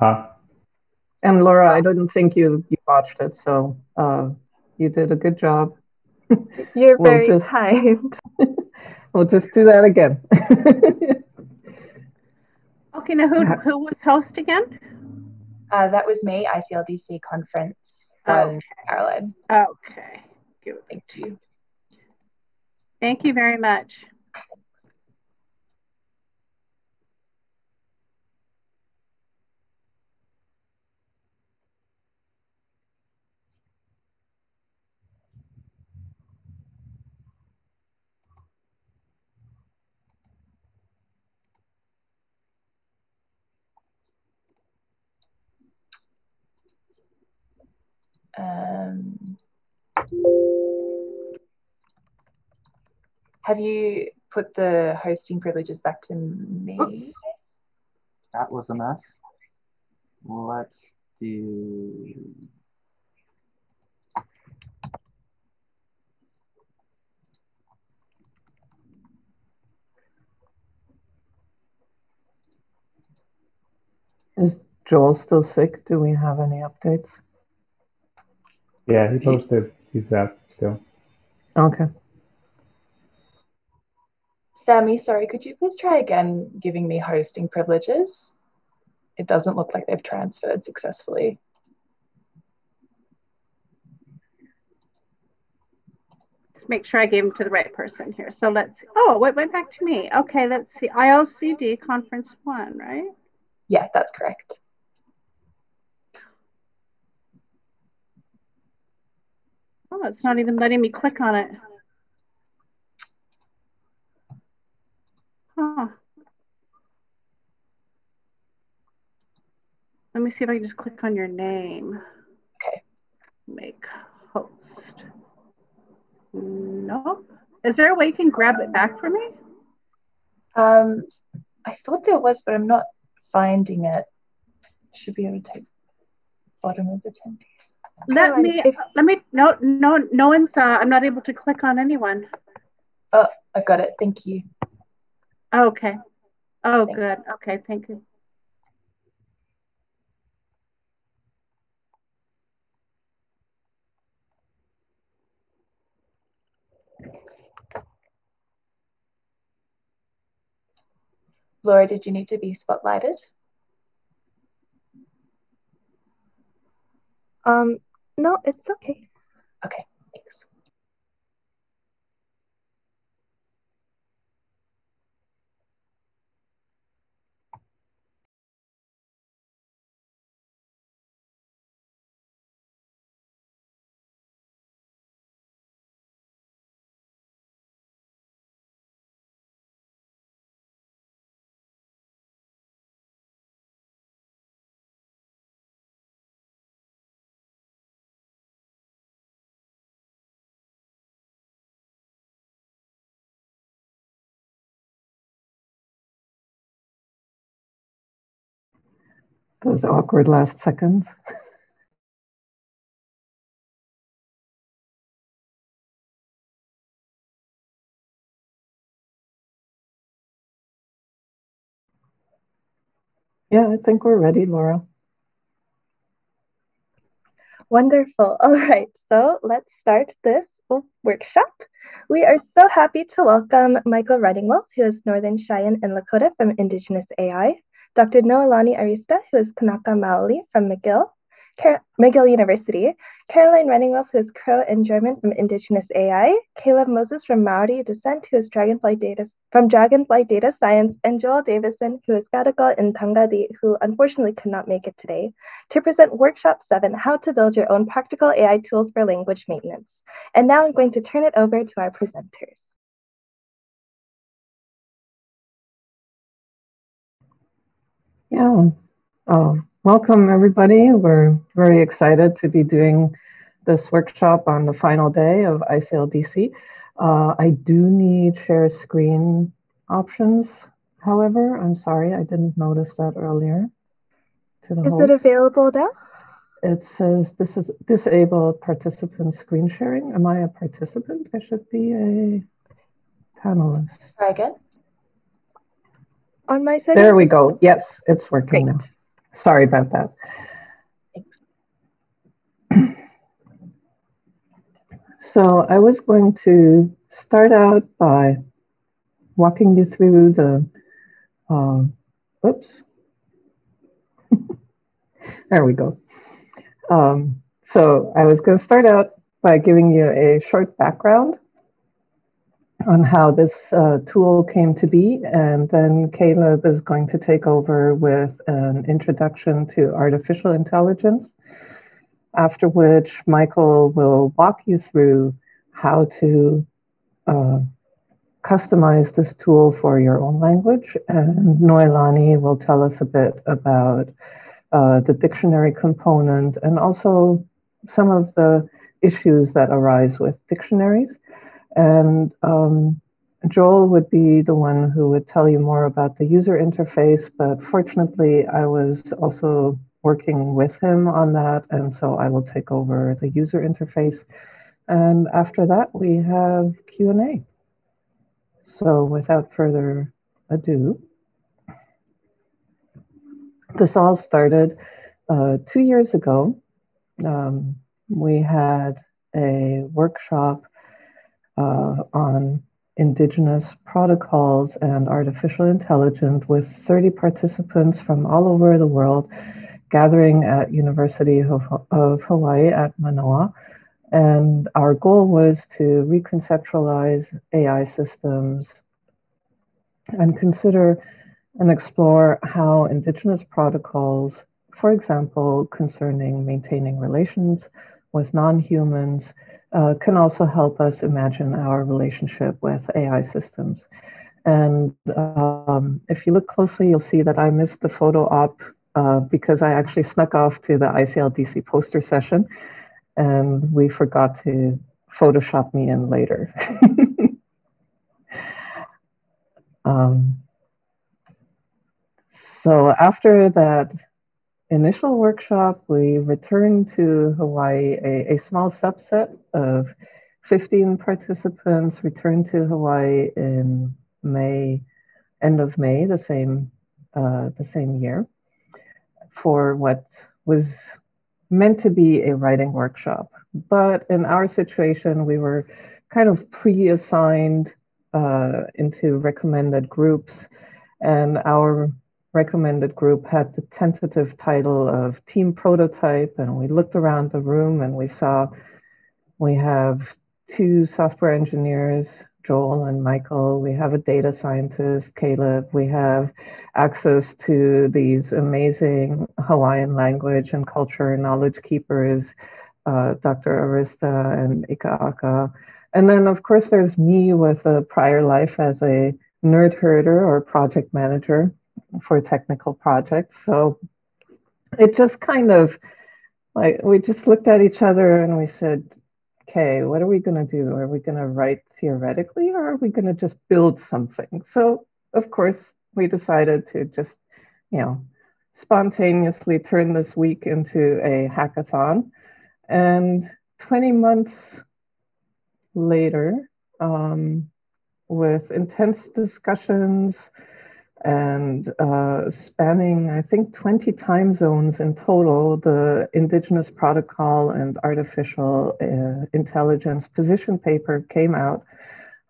Huh? And Laura, I didn't think you you watched it, so uh, you did a good job. You're we'll very just, kind. we'll just do that again. okay, now who who was host again? Uh, that was me, ICLDC conference. Okay. Caroline. Okay. Good. Thank you. Thank you very much. Um, have you put the hosting privileges back to me? Oops. That was a mess. Let's do. Is Joel still sick? Do we have any updates? Yeah, he posted he's out still. Okay. Sammy, sorry, could you please try again giving me hosting privileges? It doesn't look like they've transferred successfully. Let's make sure I gave them to the right person here. So let's, oh, it went back to me. Okay, let's see. ILCD conference one, right? Yeah, that's correct. Oh, it's not even letting me click on it. Huh. Let me see if I can just click on your name. Okay. Make host. Nope. Is there a way you can grab it back for me? Um, I thought there was, but I'm not finding it. Should be able to take bottom of the 10 piece. Let me, if, let me, no, no, no one's, uh, I'm not able to click on anyone. Oh, I've got it. Thank you. Okay. Oh, thank good. You. Okay. Thank you. Laura, did you need to be spotlighted? Um, no, it's okay. Okay, Those awkward last seconds. Yeah, I think we're ready, Laura. Wonderful. All right, so let's start this workshop. We are so happy to welcome Michael Running Wolf, who is Northern Cheyenne and Lakota from Indigenous AI, Dr. Noelani Arista, who is Kanaka Maoli from McGill, Car- McGill University, Caroline Running Wolf, who is Crow and German from Indigenous AI, Caleb Moses from Maori descent, who is Dragonfly Data from Dragonfly Data Science, and Joel Davison, who is Gadigal in Dunghutti, who unfortunately could not make it today, to present Workshop 7, How to Build Your Own Practical AI Tools for Language Maintenance. And now I'm going to turn it over to our presenters. Yeah. Oh, welcome, everybody. We're very excited to be doing this workshop on the final day of ICLDC. Uh, I do need share screen options, however. I'm sorry, I didn't notice that earlier. is host. it available now? It says this is disabled participant screen sharing. Am I a participant? I should be a panelist. Try again on my side? There we go. Yes, it's working Great. now. Sorry about that. So I was going to start out by walking you through the, uh, oops, there we go. Um, so I was going to start out by giving you a short background on how this uh, tool came to be, and then Caleb is going to take over with an introduction to artificial intelligence, after which Michael will walk you through how to uh, customize this tool for your own language, and Noelani will tell us a bit about uh, the dictionary component and also some of the issues that arise with dictionaries. And um, Joel would be the one who would tell you more about the user interface, but fortunately, I was also working with him on that, and so I will take over the user interface. And after that, we have Q&A. So without further ado, this all started uh, two years ago. Um, we had a workshop uh, on indigenous protocols and artificial intelligence with 30 participants from all over the world gathering at University of, of Hawaii at Manoa. And our goal was to reconceptualize AI systems and consider and explore how indigenous protocols, for example, concerning maintaining relations with non-humans, uh, can also help us imagine our relationship with AI systems. And um, if you look closely, you'll see that I missed the photo op uh, because I actually snuck off to the ICLDC poster session and we forgot to Photoshop me in later. um, so after that initial workshop, we returned to Hawaii, a, a small subset of 15 participants returned to Hawaii in May, end of May, the same, uh, the same year, for what was meant to be a writing workshop. But in our situation, we were kind of pre-assigned uh, into recommended groups, and our recommended group had the tentative title of Team Prototype, and we looked around the room and we saw we have two software engineers, Joel and Michael. We have a data scientist, Caleb. We have access to these amazing Hawaiian language and culture knowledge keepers, uh, Dr. Arista and Ikaaka. And then, of course, there's me with a prior life as a nerd herder or project manager for technical projects. So it just kind of like we just looked at each other and we said, okay, what are we going to do? Are we going to write theoretically or are we going to just build something? So, of course, we decided to just, you know, spontaneously turn this week into a hackathon. And 20 months later, um, with intense discussions, and uh, spanning, I think, 20 time zones in total. The Indigenous Protocol and Artificial uh, Intelligence position paper came out,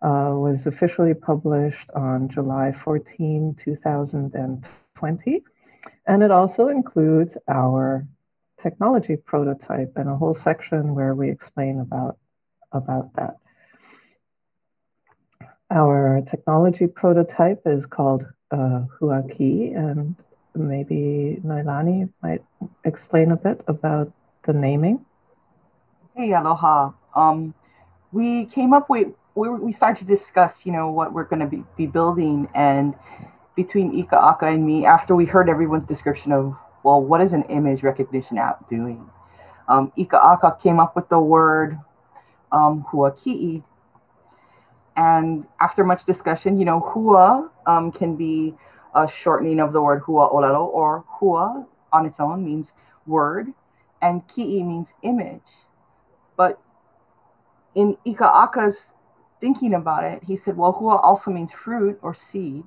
uh, was officially published on July 14, 2020. And it also includes our technology prototype and a whole section where we explain about, about that. Our technology prototype is called uh, Huaki'i, and maybe Noelani might explain a bit about the naming. Hey, aloha. Um, we came up with, we, we started to discuss, you know, what we're going to be, be building. And between Ika Aka and me, after we heard everyone's description of, well, what is an image recognition app doing? Um, Aka came up with the word um, Huaki'i, and after much discussion, you know, hua um, can be a shortening of the word hua olelo, or hua on its own means word, and ki'i means image. But in Ikaaka's thinking about it, he said, well, hua also means fruit or seed,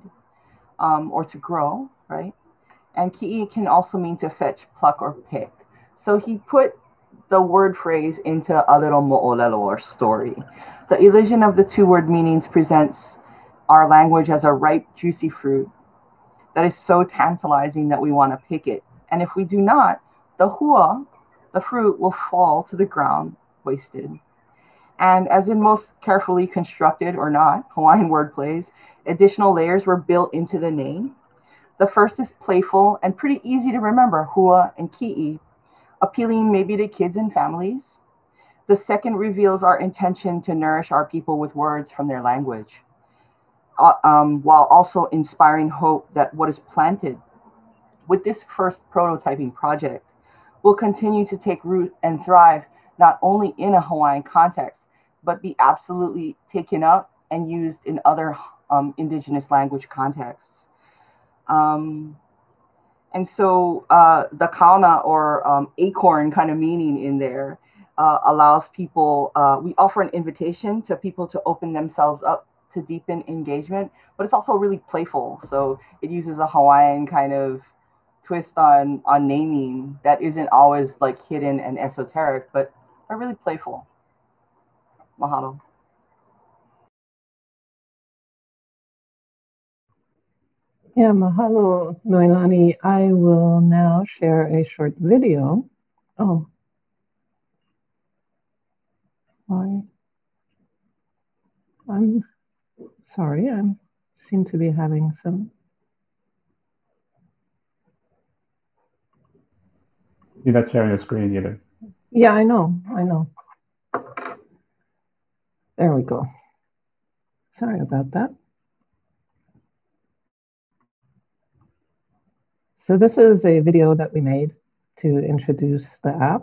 um, or to grow, right? and ki'i can also mean to fetch, pluck, or pick. So he put the word phrase into a little mo'olelo or story. The illusion of the two word meanings presents our language as a ripe, juicy fruit that is so tantalizing that we want to pick it. And if we do not, the hua, the fruit, will fall to the ground wasted. And as in most carefully constructed or not Hawaiian word plays, additional layers were built into the name. The first is playful and pretty easy to remember, hua and ki'i, appealing maybe to kids and families. The second reveals our intention to nourish our people with words from their language, uh, um, while also inspiring hope that what is planted with this first prototyping project will continue to take root and thrive not only in a Hawaiian context, but be absolutely taken up and used in other um, indigenous language contexts. Um, and so uh, the kaona or um, acorn kind of meaning in there uh, allows people, uh, we offer an invitation to people to open themselves up to deepen engagement, but it's also really playful. So it uses a Hawaiian kind of twist on, on naming that isn't always like hidden and esoteric, but are really playful. Mahalo. Yeah, mahalo, Noelani. I will now share a short video. Oh. Why? I'm sorry, I seem to be having some. You're not sharing a screen either. Yeah, I know, I know. There we go. Sorry about that. So this is a video that we made to introduce the app.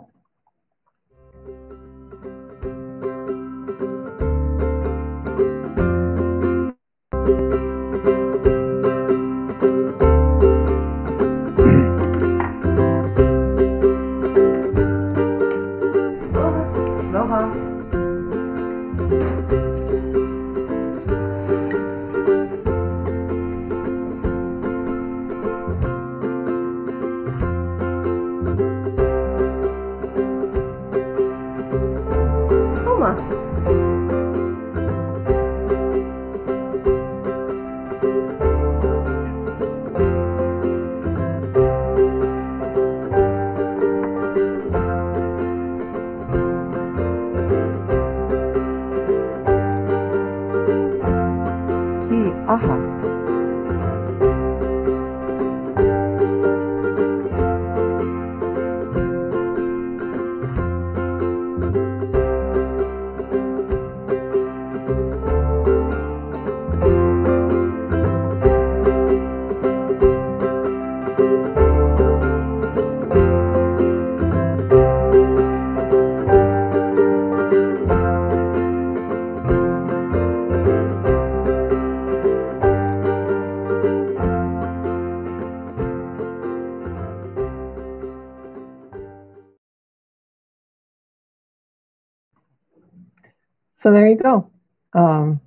So there you go. Um,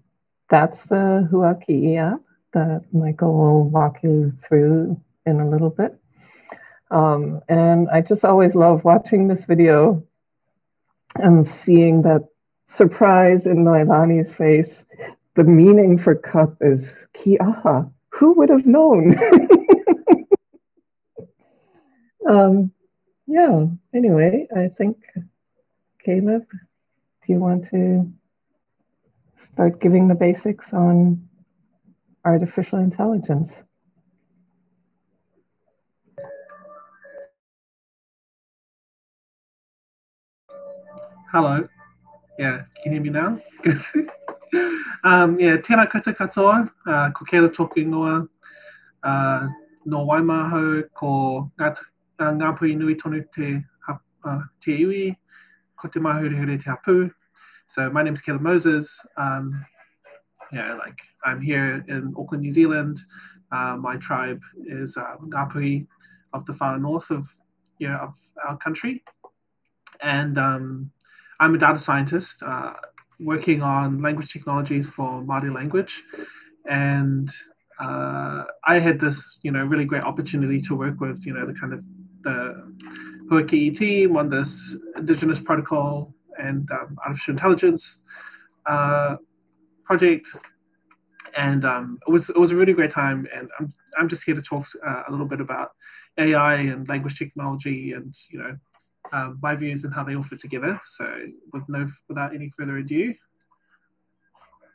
that's the Huaki'i app that Michael will walk you through in a little bit. Um, and I just always love watching this video and seeing that surprise in Nailani's face. The meaning for cup is ki'aha. Who would have known? um, yeah, anyway, I think, Caleb, do you want to start giving the basics on artificial intelligence? Hello. Yeah, can you hear me now? Good. um, yeah, tēnā koutou katoa, uh, ko kēra tōku ingoa, uh, no Waimaho, ko ngā, ngā pui nui tonu te, uh, te iwi, ko te te hapu. So my name is Caleb Moses. Um, yeah, like I'm here in Auckland, New Zealand. Uh, my tribe is uh, Ngāpuhi of the far north of, you know, of our country. And um, I'm a data scientist uh, working on language technologies for Māori language. And uh, I had this, you know, really great opportunity to work with, you know, the kind of the Huaki'i team on this Indigenous protocol and um, artificial intelligence uh, project, and um, it was it was a really great time. And I'm I'm just here to talk uh, a little bit about AI and language technology, and you know, um, my views and how they all fit together. So, with no without any further ado,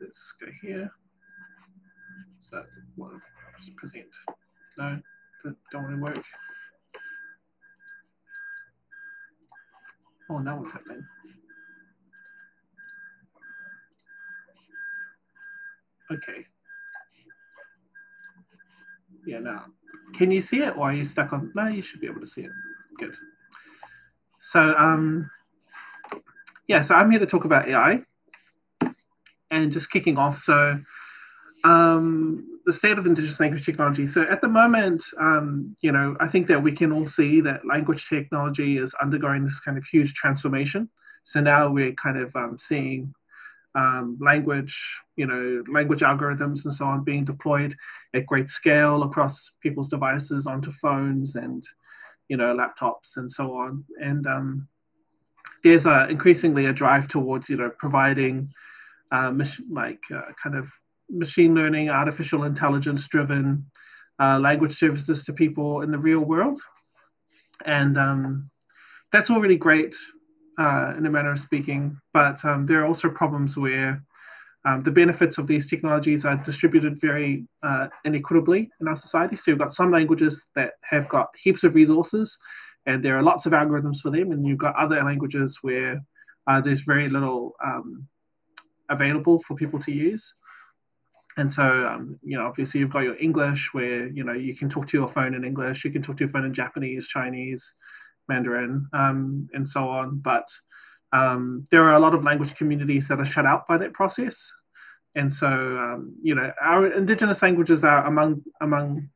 let's go here. So, well, just present. No, don't want to work. Oh, now what's happening? Okay. Yeah, now. Can you see it or are you stuck on? No, you should be able to see it. Good. So, um, yeah, so I'm here to talk about AI and just kicking off. So, um, the state of indigenous language technology. So at the moment, um, you know, I think that we can all see that language technology is undergoing this kind of huge transformation. So now we're kind of um, seeing um, language, you know, language algorithms and so on being deployed at great scale across people's devices onto phones and, you know, laptops and so on. And um, there's a, increasingly a drive towards, you know, providing uh, like uh, kind of machine learning, artificial intelligence driven uh, language services to people in the real world. And um, that's all really great uh, in a manner of speaking, but um, there are also problems where um, the benefits of these technologies are distributed very uh, inequitably in our society. So you've got some languages that have got heaps of resources and there are lots of algorithms for them, and you've got other languages where uh, there's very little um, available for people to use and so um, you know obviously you've got your english where you know you can talk to your phone in english you can talk to your phone in japanese chinese mandarin um, and so on but um, there are a lot of language communities that are shut out by that process and so um, you know our indigenous languages are among among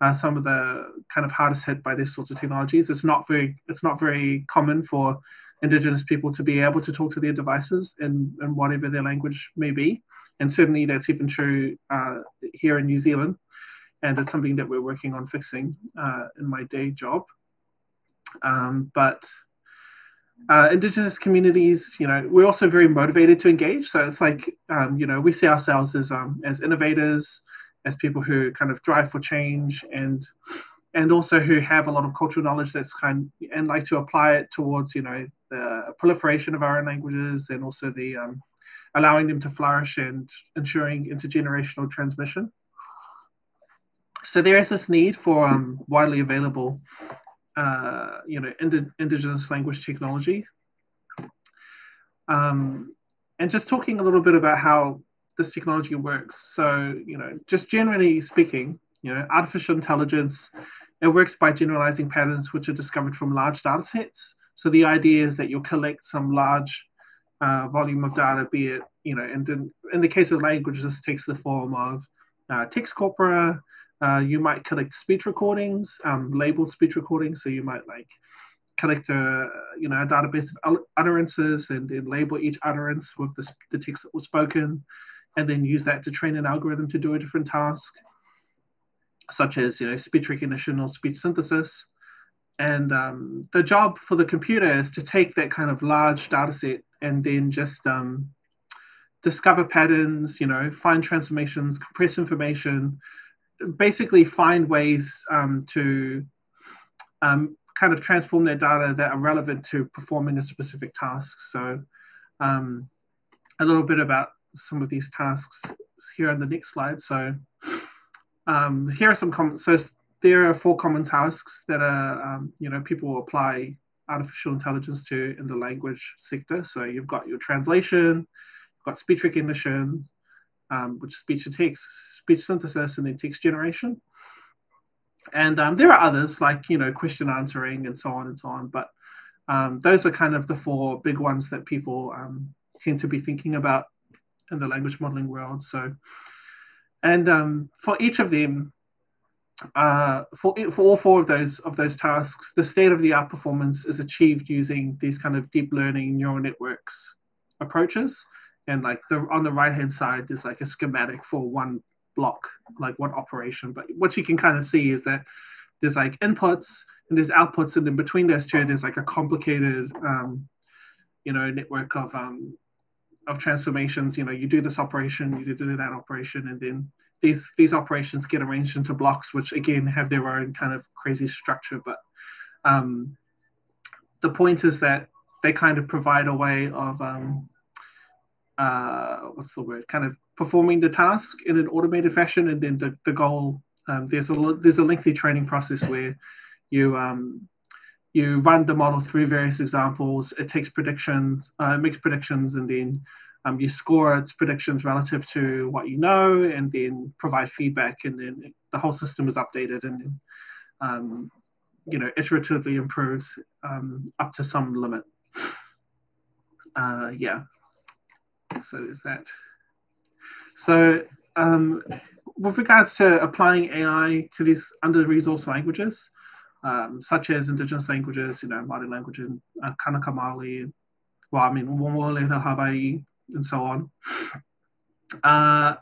uh, some of the kind of hardest hit by these sorts of technologies it's not very it's not very common for indigenous people to be able to talk to their devices in, in whatever their language may be and certainly that's even true uh, here in New Zealand. And it's something that we're working on fixing uh, in my day job. Um, but uh, Indigenous communities, you know, we're also very motivated to engage. So it's like, um, you know, we see ourselves as um, as innovators, as people who kind of drive for change, and and also who have a lot of cultural knowledge that's kind and like to apply it towards, you know, the proliferation of our own languages and also the um, allowing them to flourish and ensuring intergenerational transmission. So there is this need for um, widely available, uh, you know, ind- indigenous language technology. Um, and just talking a little bit about how this technology works. So, you know, just generally speaking, you know, artificial intelligence, it works by generalizing patterns which are discovered from large data sets. So the idea is that you'll collect some large uh, volume of data, be it, you know, and in, in the case of language, this takes the form of uh, text corpora. Uh, you might collect speech recordings, um, labeled speech recordings. So you might like collect a, you know, a database of utterances and then label each utterance with the, the text that was spoken, and then use that to train an algorithm to do a different task, such as, you know, speech recognition or speech synthesis. And um, the job for the computer is to take that kind of large data set and then just um, discover patterns, you know, find transformations, compress information, basically find ways um, to um, kind of transform their data that are relevant to performing a specific task. So um, a little bit about some of these tasks here on the next slide. So um, here are some comments. So there are four common tasks that are, um, you know, people apply artificial intelligence to in the language sector. So you've got your translation, you've got speech recognition, um, which is speech to text, speech synthesis, and then text generation. And um, there are others like you know question answering and so on and so on. But um, those are kind of the four big ones that people um, tend to be thinking about in the language modeling world. So, and um, for each of them, uh, for, for all four of those of those tasks, the state of the art performance is achieved using these kind of deep learning neural networks approaches. And like the on the right hand side, there's like a schematic for one block, like one operation. But what you can kind of see is that there's like inputs and there's outputs, and in between those two, there's like a complicated, um, you know, network of um, of transformations. You know, you do this operation, you do that operation, and then these these operations get arranged into blocks, which again have their own kind of crazy structure. But um, the point is that they kind of provide a way of um, uh, what's the word? Kind of performing the task in an automated fashion, and then the, the goal. Um, there's a there's a lengthy training process where you um, you run the model through various examples. It takes predictions, uh, makes predictions, and then um, you score its predictions relative to what you know, and then provide feedback, and then the whole system is updated, and um, you know iteratively improves um, up to some limit. Uh, yeah, so there's that. So um, with regards to applying AI to these under-resourced languages, um, such as indigenous languages, you know, Māori language and uh, Kanaka Māori, well, I mean, Wamole, Hawaii, and so on. Uh,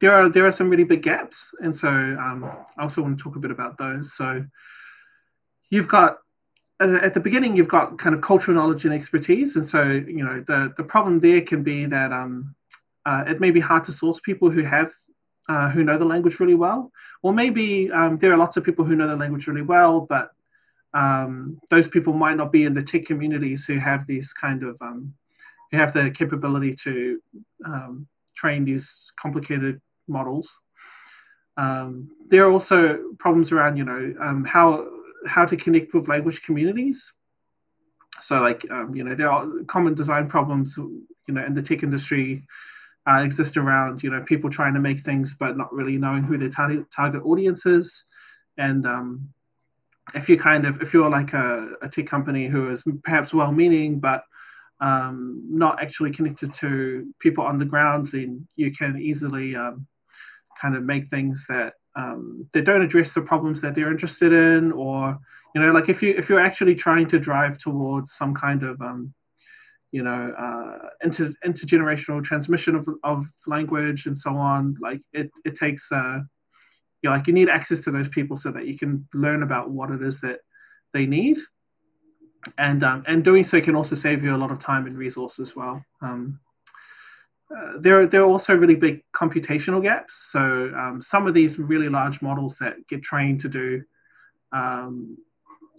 there are there are some really big gaps, and so um, I also want to talk a bit about those. So you've got uh, at the beginning you've got kind of cultural knowledge and expertise, and so you know the the problem there can be that um, uh, it may be hard to source people who have uh, who know the language really well, or maybe um, there are lots of people who know the language really well, but um, those people might not be in the tech communities who have these kind of um, who have the capability to um, train these complicated models. Um, there are also problems around, you know, um, how how to connect with language communities. So, like, you know, there are common design problems, you know, in the tech industry uh, exist around you know people trying to make things but not really knowing who their target target audience is and um, if you kind of if you're like a, a tech company who is perhaps well-meaning but um, not actually connected to people on the ground then you can easily um, kind of make things that um, they don't address the problems that they're interested in or you know like if you if you're actually trying to drive towards some kind of um, you know, uh, inter intergenerational transmission of, of language and so on. Like it, it takes, uh, you know, like you need access to those people so that you can learn about what it is that they need. And, um, and doing so can also save you a lot of time and resource as well. Um, uh, there, are, there are also really big computational gaps. So um, some of these really large models that get trained to do um,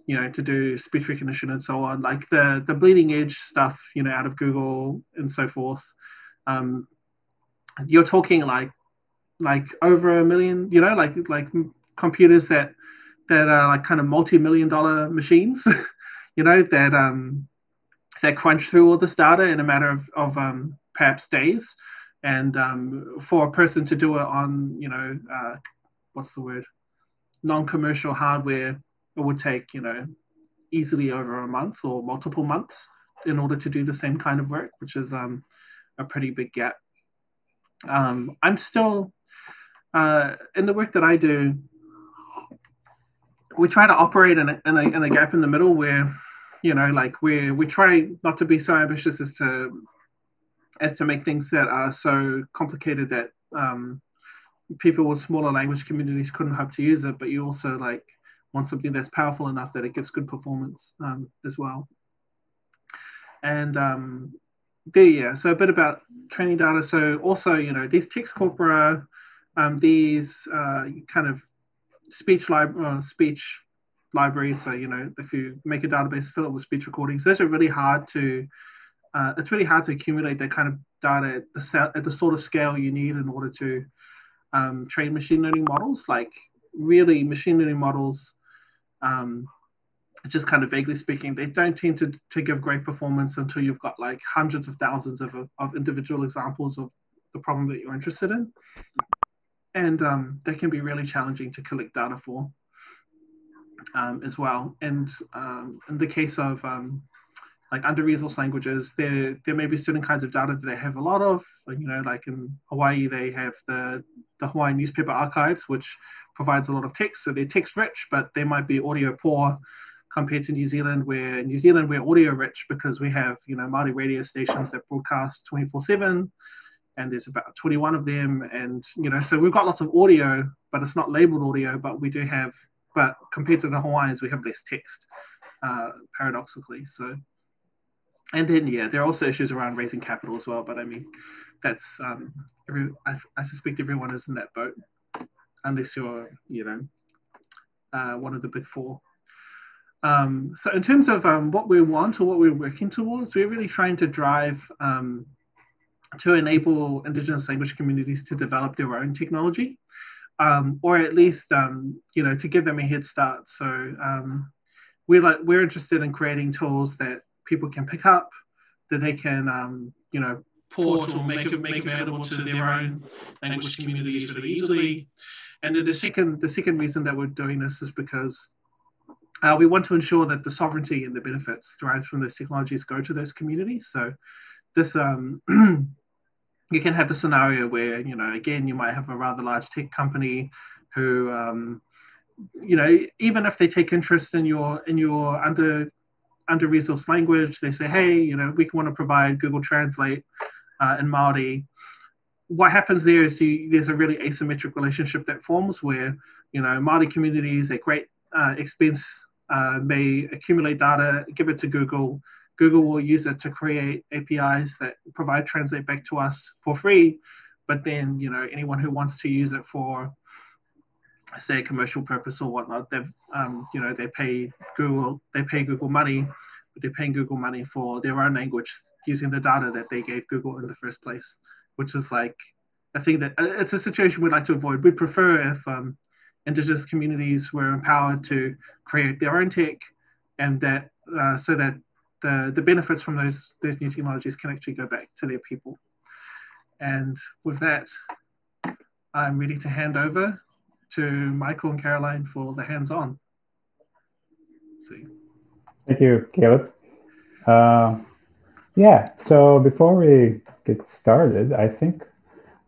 you know to do speech recognition and so on like the the bleeding edge stuff you know out of google and so forth um, you're talking like like over a million you know like like computers that that are like kind of multi-million dollar machines you know that um that crunch through all this data in a matter of, of um, perhaps days and um, for a person to do it on you know uh, what's the word non-commercial hardware it would take, you know, easily over a month or multiple months in order to do the same kind of work, which is um, a pretty big gap. Um, I'm still, uh, in the work that I do, we try to operate in a, in, a, in a gap in the middle where, you know, like we we try not to be so ambitious as to as to make things that are so complicated that um, people with smaller language communities couldn't hope to use it, but you also like want something that's powerful enough that it gives good performance um, as well. And um, there, yeah, so a bit about training data. So also, you know, these text corpora, um, these uh, kind of speech library, uh, speech libraries. So, you know, if you make a database, fill it with speech recordings, those are really hard to, uh, it's really hard to accumulate that kind of data at the, at the sort of scale you need in order to um, train machine learning models. Like really machine learning models um, just kind of vaguely speaking, they don't tend to, to give great performance until you've got like hundreds of thousands of, of individual examples of the problem that you're interested in. And um, they can be really challenging to collect data for um, as well. And um, in the case of um, like under-resourced languages, there, there may be certain kinds of data that they have a lot of. You know, like in Hawaii, they have the, the Hawaiian newspaper archives, which provides a lot of text. So they're text rich, but they might be audio poor compared to New Zealand, where New Zealand we're audio rich because we have you know Māori radio stations that broadcast 24/7, and there's about 21 of them. And, you know, so we've got lots of audio, but it's not labeled audio, but we do have, but compared to the Hawaiians, we have less text, uh, paradoxically. So, and then, yeah, there are also issues around raising capital as well. But I mean, that's, um, every, I, I suspect everyone is in that boat, unless you're, you know, uh, one of the big four. Um, so in terms of um, what we want or what we're working towards, we're really trying to drive um, to enable Indigenous language communities to develop their own technology, um, or at least um, you know to give them a head start. So um, we're like we're interested in creating tools that people can pick up, that they can you know port or make, it, make available to their own language communities really easily. And then the second the second reason that we're doing this is because uh, we want to ensure that the sovereignty and the benefits derived from those technologies go to those communities. So this um, you can have the scenario where you know again you might have a rather large tech company who um, you know even if they take interest in your in your under under resourced language they say hey you know we want to provide google translate uh, in maori what happens there is you, there's a really asymmetric relationship that forms where you know maori communities at great uh, expense uh, may accumulate data, give it to Google. Google will use it to create APIs that provide translate back to us for free. But then, you know, anyone who wants to use it for, say, commercial purpose or whatnot, they've, um, you know, they pay Google, they pay Google money, but they're paying Google money for their own language using the data that they gave Google in the first place, which is like I think that uh, it's a situation we'd like to avoid. We'd prefer if um, indigenous communities were empowered to create their own tech and that uh, so that the, the benefits from those, those new technologies can actually go back to their people. And with that, I'm ready to hand over to Michael and Caroline for the hands-on. See. Thank you, Caleb. Uh, yeah, so before we get started, I think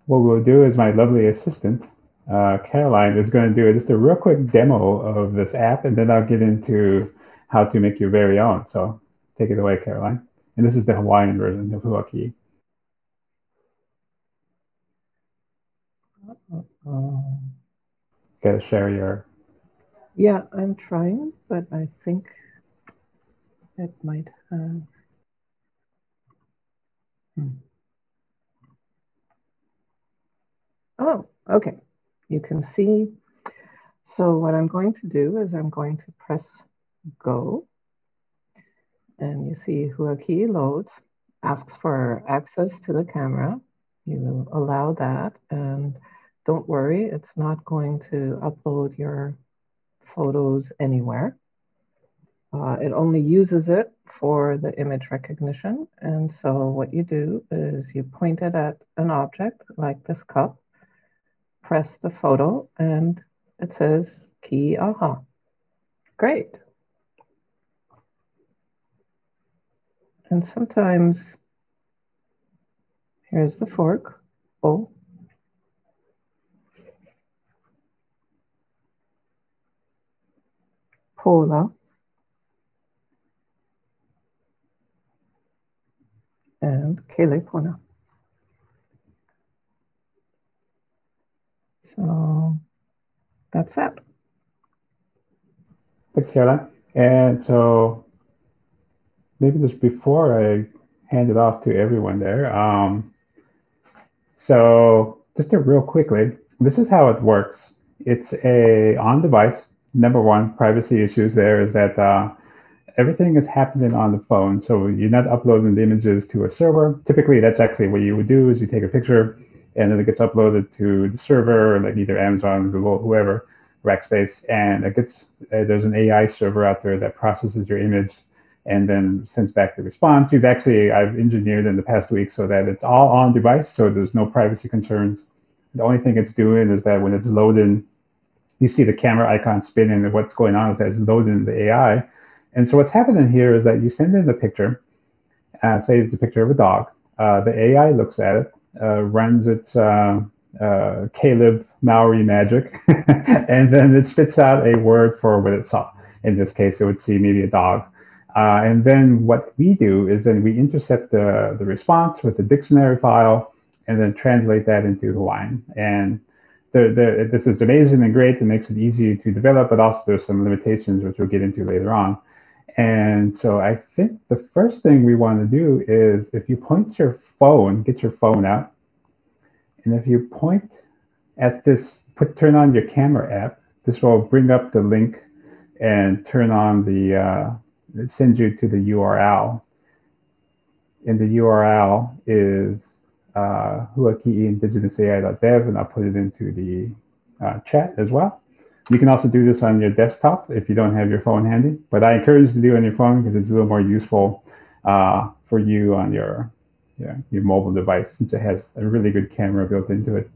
what we'll do is my lovely assistant uh, Caroline is going to do just a real quick demo of this app, and then I'll get into how to make your very own. So take it away, Caroline. And this is the Hawaiian version of Huaki'i. Um, Gotta share your. Yeah, I'm trying, but I think it might have. Hmm. Oh, okay you can see. So what I'm going to do is I'm going to press go. And you see Huaki'i loads, asks for access to the camera. You allow that and don't worry, it's not going to upload your photos anywhere. Uh, it only uses it for the image recognition. And so what you do is you point it at an object like this cup press the photo and it says ki'aha. Great. And sometimes, here's the fork. Oh. Pola. And Kelepona. So that's it. Thanks, Caroline. And so maybe just before I hand it off to everyone there, um, so just real quickly, this is how it works. It's a on device. Number one, privacy issues there is that uh, everything is happening on the phone. So you're not uploading the images to a server. Typically, that's actually what you would do is you take a picture, and then it gets uploaded to the server, like either Amazon, Google, whoever, Rackspace, and it gets uh, there's an AI server out there that processes your image and then sends back the response. You've actually I've engineered in the past week so that it's all on device, so there's no privacy concerns. The only thing it's doing is that when it's loading, you see the camera icon spinning, and what's going on is that it's loading the AI. And so what's happening here is that you send in the picture, uh, say it's a picture of a dog. Uh, the AI looks at it, uh, runs its uh, uh, Caleb Maori magic, and then it spits out a word for what it saw. In this case, it would see maybe a dog. Uh, and then what we do is then we intercept the, the response with the dictionary file, and then translate that into Hawaiian. And they're, they're, this is amazing and great. It makes it easy to develop, but also there's some limitations which we'll get into later on. And so I think the first thing we want to do is if you point your phone, get your phone out, and if you point at this, put turn on your camera app, this will bring up the link and turn on the, uh, send you to the URL. And the URL is uh, huaki'i and I'll put it into the uh, chat as well. You can also do this on your desktop if you don't have your phone handy, but I encourage you to do it on your phone because it's a little more useful uh, for you on your yeah, your mobile device since it has a really good camera built into it.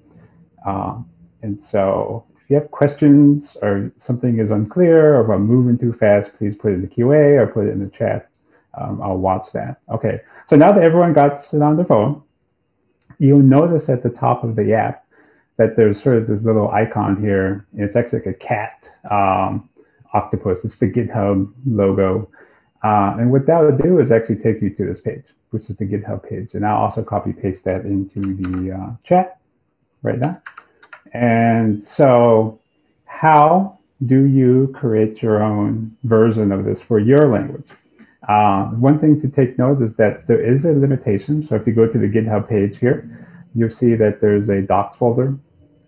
Uh, and so if you have questions or something is unclear or if I'm moving too fast, please put it in the QA or put it in the chat. Um, I'll watch that. Okay, so now that everyone got it on their phone, you'll notice at the top of the app that there's sort of this little icon here. It's actually like a cat um, octopus. It's the GitHub logo. Uh, and what that would do is actually take you to this page, which is the GitHub page. And I'll also copy paste that into the uh, chat right now. And so how do you create your own version of this for your language? Uh, one thing to take note is that there is a limitation. So if you go to the GitHub page here, you'll see that there's a docs folder.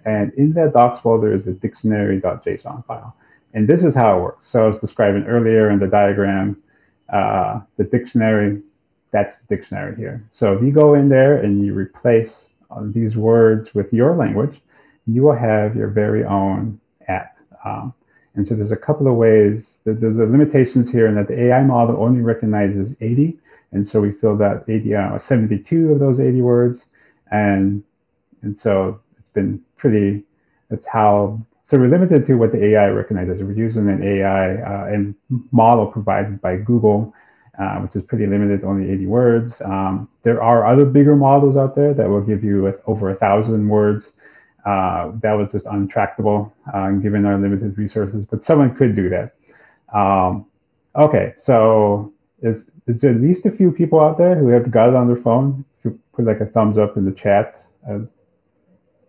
And in that docs folder is a dictionary.json file. And this is how it works. So I was describing earlier in the diagram, uh, the dictionary, that's the dictionary here. So if you go in there and you replace uh, these words with your language, you will have your very own app. Um, and so there's a couple of ways that there's a limitations here in that the AI model only recognizes 80. And so we filled out 80, uh, 72 of those 80 words. And, and so it's been pretty, that's how, so we're limited to what the AI recognizes. We're using an AI uh, and model provided by Google, uh, which is pretty limited, only 80 words. Um, there are other bigger models out there that will give you over a thousand words uh, that was just untractable uh, given our limited resources, but someone could do that. Um, okay, so is, is there at least a few people out there who have got it on their phone? If you put like a thumbs up in the chat, uh,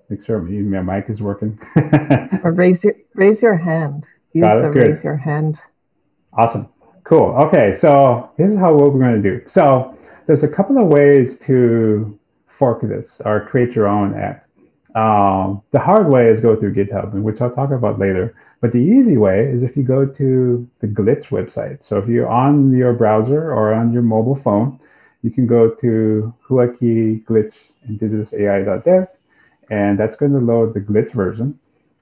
make sure my mic is working. or raise your, raise your hand. Use the Good. raise your hand. Awesome. Cool. Okay, so this is how what we're going to do. So there's a couple of ways to fork this or create your own app. Um, the hard way is go through GitHub, which I'll talk about later. But the easy way is if you go to the Glitch website. So if you're on your browser or on your mobile phone, you can go to Huaki Glitch and that's going to load the Glitch version.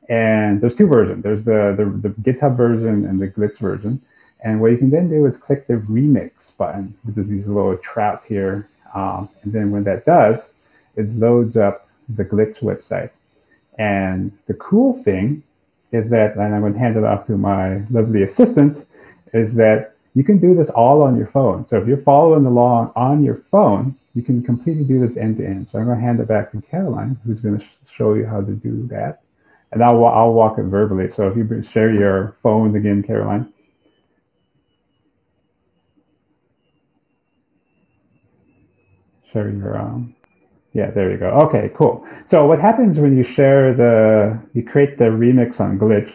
And there's two versions. There's the, the, the GitHub version and the Glitch version. And what you can then do is click the remix button, which is these little trout here. Um, and then when that does, it loads up the Glitch website. And the cool thing is that, and I'm going to hand it off to my lovely assistant, is that you can do this all on your phone. So if you're following along on your phone, you can completely do this end to end. So I'm going to hand it back to Caroline, who's going to sh show you how to do that. And I'll, I'll walk it verbally. So if you share your phone again, Caroline. Share your um, yeah, there you go. Okay, cool. So what happens when you share the, you create the remix on Glitch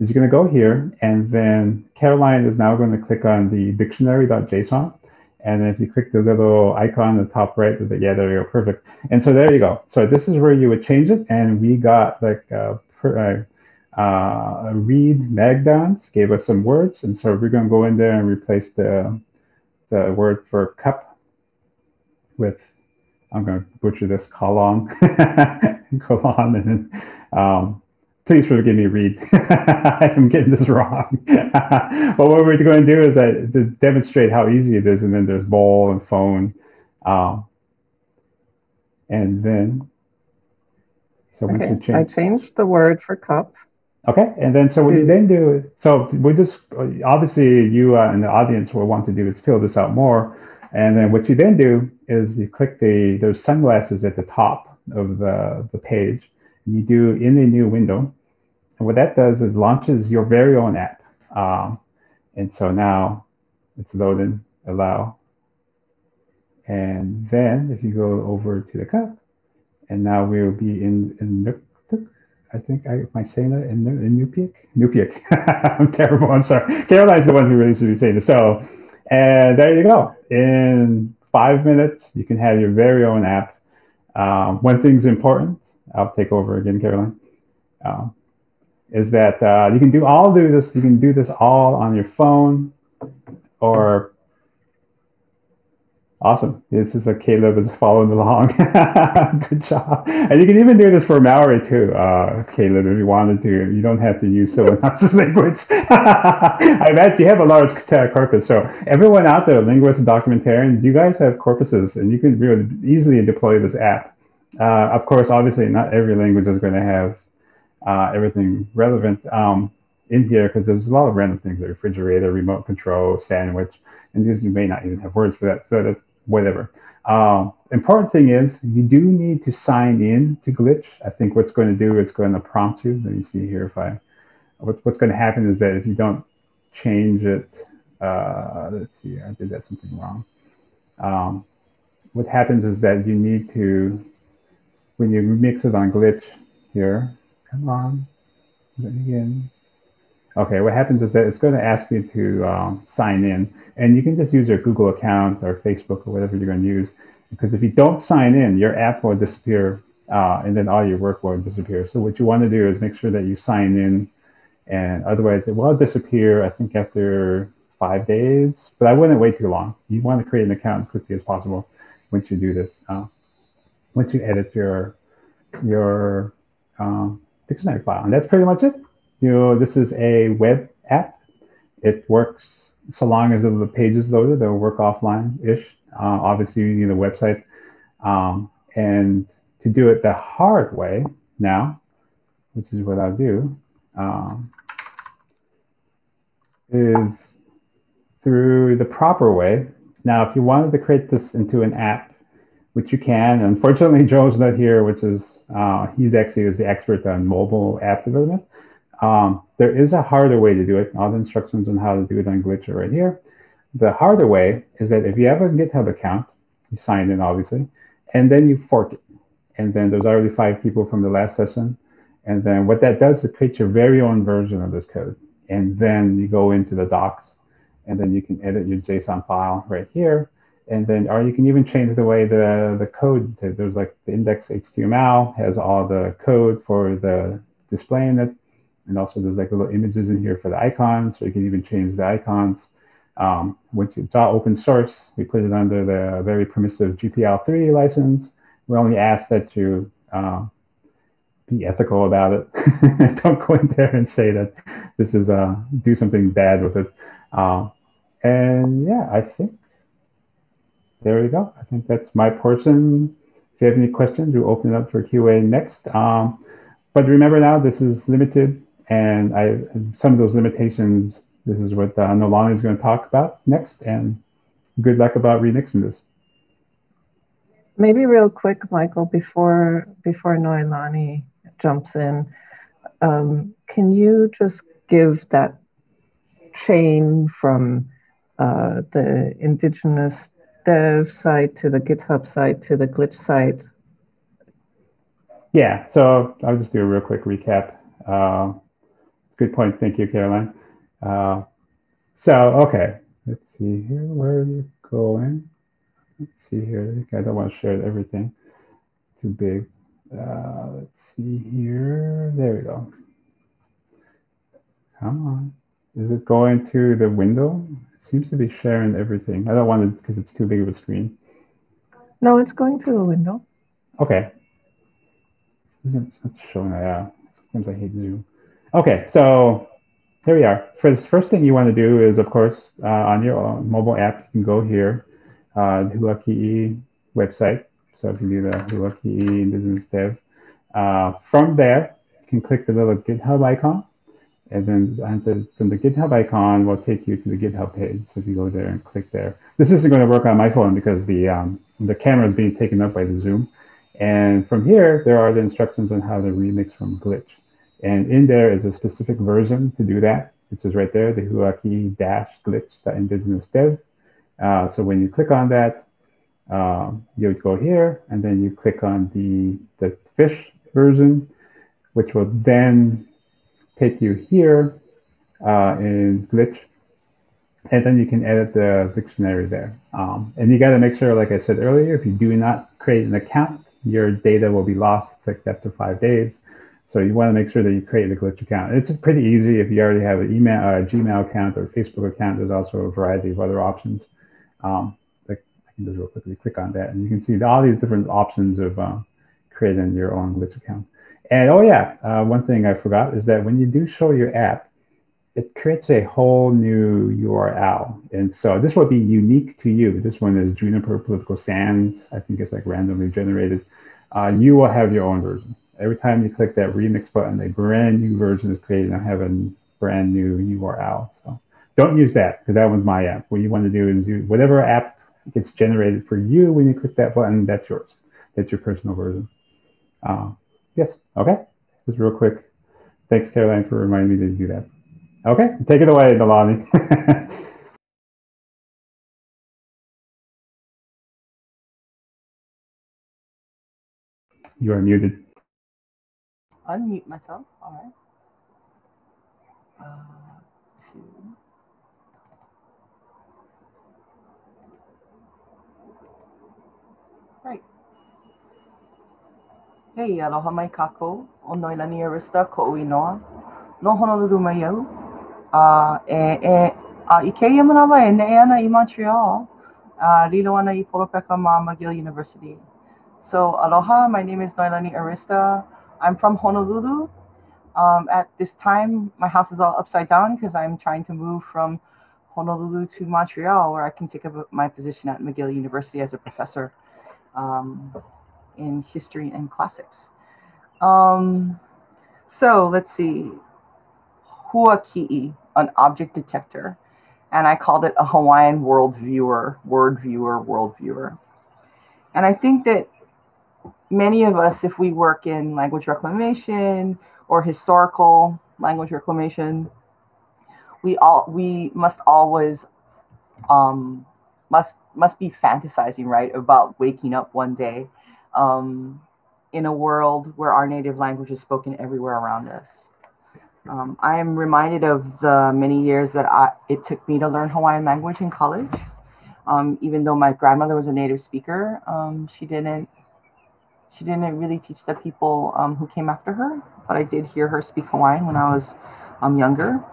is you're going to go here and then Caroline is now going to click on the dictionary.json. And if you click the little icon in the top right, the, yeah, there you go, perfect. And so there you go. So this is where you would change it. And we got like a, uh, a read Magdance gave us some words. And so we're going to go in there and replace the, the word for cup with I'm going to butcher this colon, colon, and um, please forgive me, Reed. I'm getting this wrong. but what we're going to do is that to demonstrate how easy it is, and then there's bowl and phone, um, and then so okay. once you change, I changed the word for cup. Okay, and then so what you then do, so we just obviously you uh, and the audience will want to do is fill this out more. And then what you then do is you click the, there's sunglasses at the top of the, the page. And you do in a new window. And what that does is launches your very own app. Um, and so now it's loading, allow. And then if you go over to the cup and now we will be in in I think I am saying that in in Nupiak? Nupiak. I'm terrible. I'm sorry. Caroline's the one who really should be saying this. So, and there you go. In five minutes, you can have your very own app. Um, one thing's important. I'll take over again, Caroline. Um, is that uh, you can do all do this. You can do this all on your phone or Awesome. This is a Caleb is following along. Good job. And you can even do this for Maori too, uh, Caleb, if you wanted to. You don't have to use someone else's language. I bet you have a large corpus. So everyone out there, linguists, documentarians, you guys have corpuses and you can really easily deploy this app. Uh, of course, obviously not every language is going to have uh, everything relevant um, in here because there's a lot of random things, like refrigerator, remote control, sandwich, and these you may not even have words for that. So that whatever. Um, important thing is you do need to sign in to Glitch. I think what's going to do is going to prompt you. Let me see here if I, what's, what's going to happen is that if you don't change it, uh, let's see, I did that something wrong. Um, what happens is that you need to, when you mix it on Glitch here, come on, again, Okay, what happens is that it's going to ask you to um, sign in, and you can just use your Google account or Facebook or whatever you're going to use. Because if you don't sign in, your app will disappear, uh, and then all your work will disappear. So what you want to do is make sure that you sign in, and otherwise it will disappear. I think after five days, but I wouldn't wait too long. You want to create an account as quickly as possible once you do this. Uh, once you edit your your uh, dictionary file, and that's pretty much it you know, this is a web app. It works so long as the page is loaded, it'll work offline-ish. Uh, obviously, you need a website. Um, and to do it the hard way now, which is what I'll do, um, is through the proper way. Now, if you wanted to create this into an app, which you can, unfortunately, Joel's not here, which is, uh, he's actually is the expert on mobile app development. Um, there is a harder way to do it. All the instructions on how to do it on Glitch are right here. The harder way is that if you have a GitHub account, you sign in obviously, and then you fork it. And then there's already five people from the last session. And then what that does is create your very own version of this code. And then you go into the docs and then you can edit your JSON file right here. And then, or you can even change the way the, the code, there's like the index HTML has all the code for the displaying it. And also there's like little images in here for the icons, so you can even change the icons. Um, which it's all open source. We put it under the very permissive GPL3 license. We only ask that you uh, be ethical about it. Don't go in there and say that this is uh, do something bad with it. Uh, and yeah, I think there you go. I think that's my portion. If you have any questions, we'll open it up for QA next. Um, but remember now, this is limited and I some of those limitations. This is what uh, Noelani is going to talk about next, and good luck about remixing this. Maybe real quick, Michael, before before Noelani jumps in, um, can you just give that chain from uh, the indigenous dev site to the GitHub site to the glitch site? Yeah, so I'll just do a real quick recap. Uh, good point. Thank you, Caroline. Uh, so, okay, let's see here. Where is it going? Let's see here. I think I don't want to share everything. too big. Uh, let's see here. There we go. Come on. Is it going to the window? It seems to be sharing everything. I don't want it because it's too big of a screen. No, it's going to the window. Okay. It's not showing out. Sometimes I hate Zoom. Okay, so here we are. For this first thing you want to do is, of course, uh, on your mobile app, you can go here, uh, the Huaki'i website. So if you do the Hula Huaki'i Business Dev, uh, from there, you can click the little GitHub icon, and then from the GitHub icon will take you to the GitHub page. So if you go there and click there, this isn't going to work on my phone because the um, the camera is being taken up by the Zoom. And from here, there are the instructions on how to remix from Glitch. And in there is a specific version to do that, which is right there, the Huaki dash glitch indigenous dev. Uh, so when you click on that, um, you would go here and then you click on the, the fish version, which will then take you here uh, in glitch. And then you can edit the dictionary there. Um, and you got to make sure, like I said earlier, if you do not create an account, your data will be lost. It's like after five days. So you want to make sure that you create a glitch account. It's pretty easy if you already have an email, a Gmail account or Facebook account. There's also a variety of other options. Um, I can just real quickly click on that, and you can see all these different options of uh, creating your own glitch account. And oh yeah, uh, one thing I forgot is that when you do show your app, it creates a whole new URL. And so this will be unique to you. This one is Juniper Political Sands. I think it's like randomly generated. Uh, you will have your own version every time you click that remix button, a brand new version is created and I have a brand new URL. So don't use that because that one's my app. What you want to do is use whatever app gets generated for you when you click that button, that's yours. That's your personal version. Uh, yes, okay. Just real quick. Thanks, Caroline, for reminding me to do that. Okay, take it away, Noelani. you are muted unmute myself. All right. Uh, two. Right. Hey, aloha mai kako. O Noelani Arista ko uinoa. No Honolulu mai au. Uh, e, e, uh, i keia manawa e ne e ana i Montreal. Uh, lilo ana i Polopeka ma McGill University. So aloha, my name is Noelani Arista. I'm from Honolulu. Um, at this time, my house is all upside down because I'm trying to move from Honolulu to Montreal, where I can take up my position at McGill University as a professor um, in history and classics. Um, so let's see. Huaki'i, an object detector. And I called it a Hawaiian world viewer, word viewer, world viewer. And I think that many of us, if we work in language reclamation or historical language reclamation, we all we must always um, must must be fantasizing right about waking up one day um, in a world where our native language is spoken everywhere around us. Um, I am reminded of the many years that I, it took me to learn Hawaiian language in college. Um, even though my grandmother was a native speaker, um, she didn't she didn't really teach the people um, who came after her, but I did hear her speak Hawaiian when I was um, younger.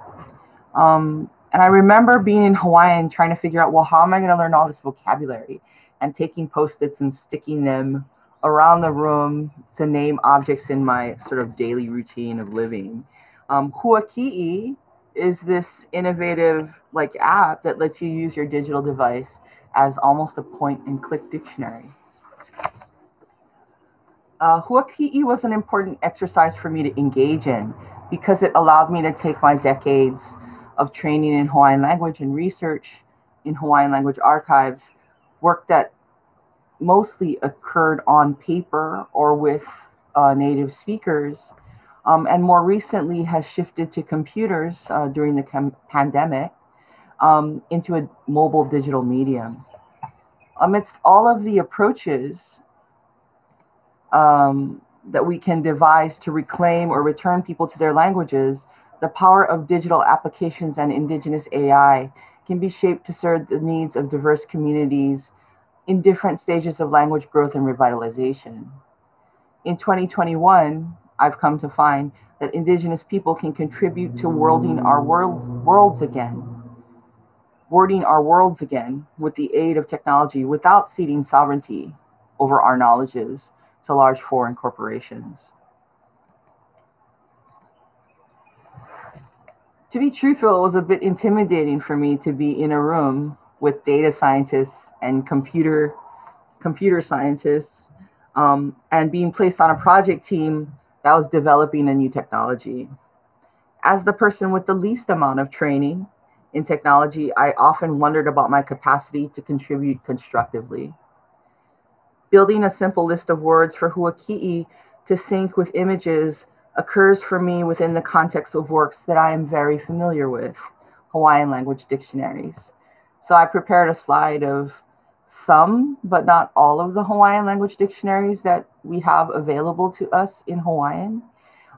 Um, and I remember being in Hawaiian trying to figure out, well, how am I going to learn all this vocabulary? And taking post its and sticking them around the room to name objects in my sort of daily routine of living. Um, Huaki'i is this innovative like app that lets you use your digital device as almost a point and click dictionary. Uh, Huaki'i was an important exercise for me to engage in because it allowed me to take my decades of training in Hawaiian language and research in Hawaiian language archives, work that mostly occurred on paper or with uh, native speakers, um, and more recently has shifted to computers uh, during the com- pandemic um, into a mobile digital medium. Amidst all of the approaches um, that we can devise to reclaim or return people to their languages, the power of digital applications and indigenous AI can be shaped to serve the needs of diverse communities in different stages of language growth and revitalization. In 2021, I've come to find that indigenous people can contribute to worlding our worlds, worlds again, wording our worlds again with the aid of technology without ceding sovereignty over our knowledges to large foreign corporations. To be truthful, it was a bit intimidating for me to be in a room with data scientists and computer computer scientists um, and being placed on a project team that was developing a new technology. As the person with the least amount of training in technology, I often wondered about my capacity to contribute constructively. Building a simple list of words for huaki'i to sync with images occurs for me within the context of works that I am very familiar with, Hawaiian language dictionaries. So I prepared a slide of some, but not all of the Hawaiian language dictionaries that we have available to us in Hawaiian.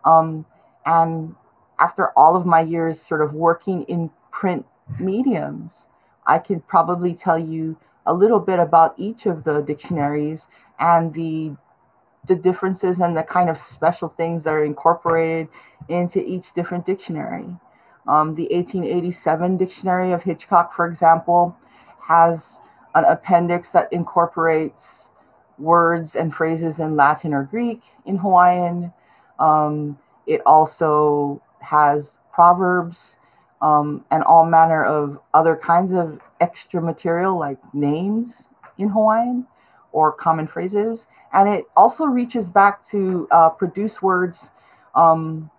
Um, and after all of my years sort of working in print mediums, I could probably tell you a little bit about each of the dictionaries and the the differences and the kind of special things that are incorporated into each different dictionary. Um, the 1887 dictionary of Hitchcock, for example, has an appendix that incorporates words and phrases in Latin or Greek in Hawaiian. Um, it also has proverbs um, and all manner of other kinds of extra material like names in Hawaiian or common phrases. And it also reaches back to uh, produce words um,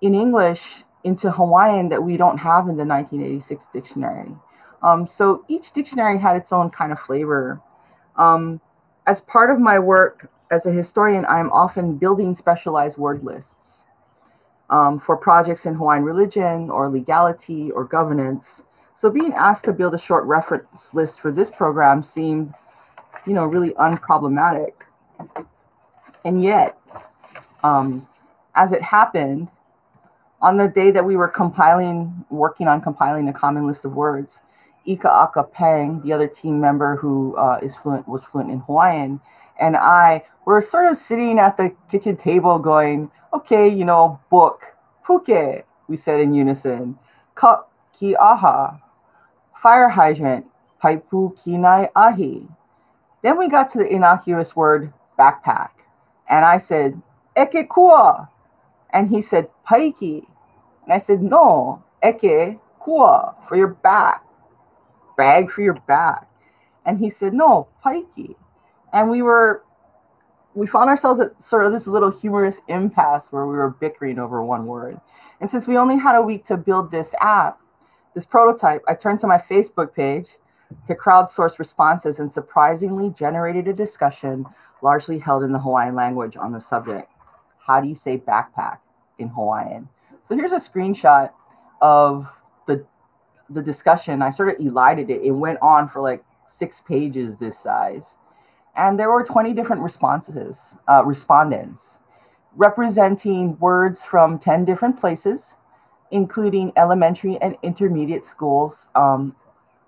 in English into Hawaiian that we don't have in the 1986 dictionary. Um, so each dictionary had its own kind of flavor. Um, as part of my work as a historian, I'm often building specialized word lists um, for projects in Hawaiian religion or legality or governance. So being asked to build a short reference list for this program seemed, you know, really unproblematic. And yet, um, as it happened, on the day that we were compiling, working on compiling a common list of words, Ikaika Peng, the other team member who uh, is fluent, was fluent in Hawaiian, and I were sort of sitting at the kitchen table going, okay, you know, book, puke, we said in unison, cup, ki'aha, fire hydrant, paipu kinai ahi. Then we got to the innocuous word backpack, and I said, eke kua, and he said, paiki, and I said, no, eke kua, for your back bag for your back. And he said, no, paiki. And we were, we found ourselves at sort of this little humorous impasse where we were bickering over one word. And since we only had a week to build this app, this prototype, I turned to my Facebook page to crowdsource responses and surprisingly generated a discussion largely held in the Hawaiian language on the subject. How do you say backpack in Hawaiian? So here's a screenshot of the the discussion, I sort of elided it. It went on for like six pages this size. And there were 20 different responses, uh, respondents, representing words from 10 different places, including elementary and intermediate schools um,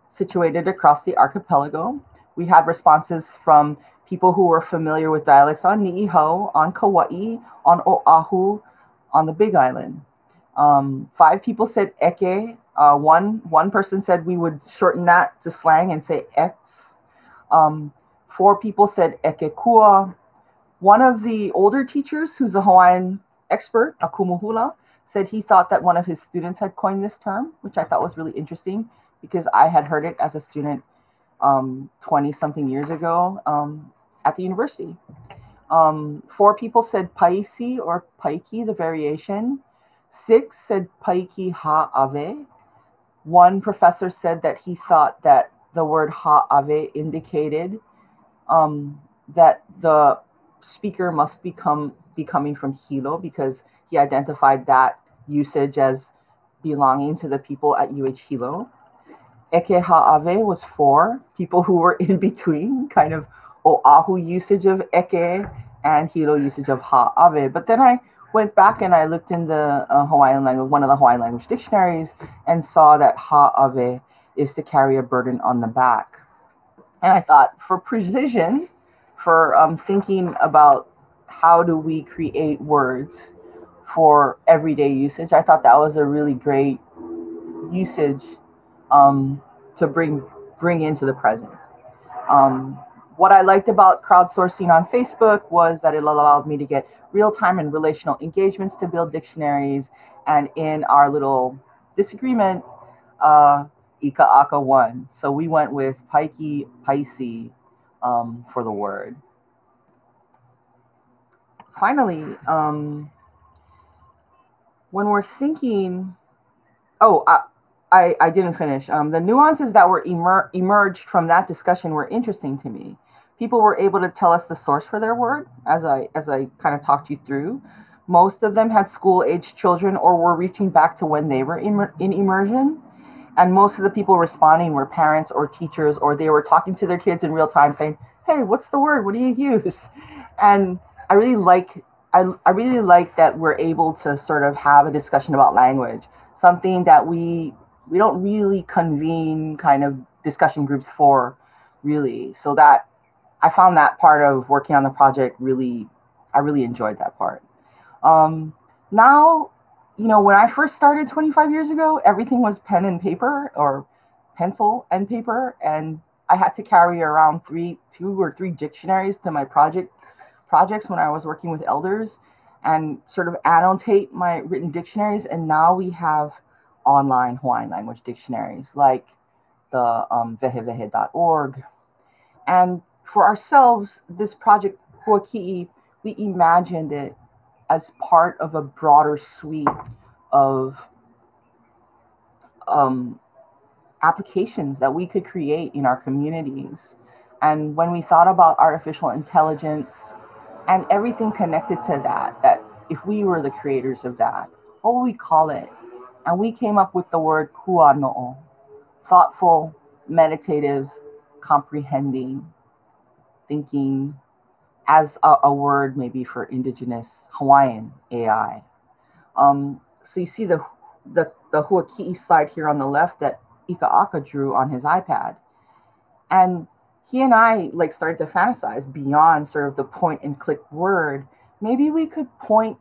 situated across the archipelago. We had responses from people who were familiar with dialects on Ni'ihau, on Kauai, on Oahu, on the Big Island. Um, five people said eke, uh, one one person said we would shorten that to slang and say X. Um, four people said ekekua. One of the older teachers, who's a Hawaiian expert, Akumuhula, said he thought that one of his students had coined this term, which I thought was really interesting because I had heard it as a student 20 um, something years ago um, at the university. Um, four people said paisi or paiki, the variation. Six said paiki ha ave. One professor said that he thought that the word ha'ave indicated um, that the speaker must become be coming from Hilo because he identified that usage as belonging to the people at UH Hilo. Eke ha'ave was for people who were in between, kind of Oahu usage of eke and Hilo usage of ha'ave. But then I went back and I looked in the uh, Hawaiian language, one of the Hawaiian language dictionaries, and saw that ha'ave is to carry a burden on the back. And I thought, for precision, for um, thinking about how do we create words for everyday usage, I thought that was a really great usage um, to bring bring into the present. Um, what I liked about crowdsourcing on Facebook was that it allowed me to get real time and relational engagements to build dictionaries. And in our little disagreement, uh, Ikaika won. So we went with Paiki Paisi um, for the word. Finally, um, when we're thinking, oh, I, I, I didn't finish. Um, the nuances that were emer- emerged from that discussion were interesting to me people were able to tell us the source for their word as I as I kind of talked you through. Most of them had school age children or were reaching back to when they were in, in immersion. And most of the people responding were parents or teachers, or they were talking to their kids in real time saying, Hey, what's the word? What do you use? And I really like I, I really like that we're able to sort of have a discussion about language, something that we we don't really convene kind of discussion groups for really. So that I found that part of working on the project really I really enjoyed that part. Um, now, you know, when I first started 25 years ago, everything was pen and paper or pencil and paper and I had to carry around three, two or three dictionaries to my project projects when I was working with elders and sort of annotate my written dictionaries. And now we have online Hawaiian language dictionaries like the um, wehewehe.org. And for ourselves, this project, Huaki'i, we imagined it as part of a broader suite of um, applications that we could create in our communities. And when we thought about artificial intelligence and everything connected to that, that if we were the creators of that, what would we call it? And we came up with the word kuano'o, thoughtful, meditative, comprehending, thinking as a, a word maybe for indigenous Hawaiian AI. Um, so you see the, the, the Huaki'i slide here on the left that Ikaika drew on his iPad. And he and I like started to fantasize beyond sort of the point and click word. Maybe we could point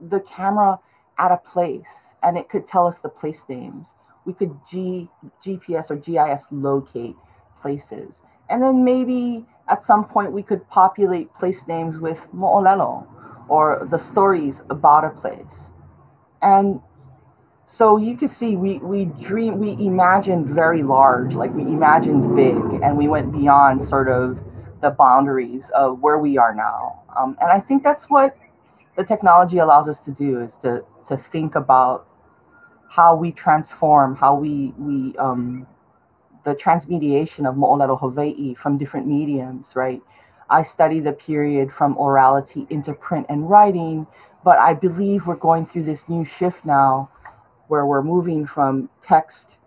the camera at a place and it could tell us the place names. We could G, GPS or GIS locate places. And then maybe at some point we could populate place names with mo'olelo or the stories about a place. And so you can see we we dream we imagined very large, like we imagined big, and we went beyond sort of the boundaries of where we are now. Um, and I think that's what the technology allows us to do is to to think about how we transform, how we we um, the transmediation of Mo'olelo Hawaii from different mediums, right? I study the period from orality into print and writing, but I believe we're going through this new shift now where we're moving from text,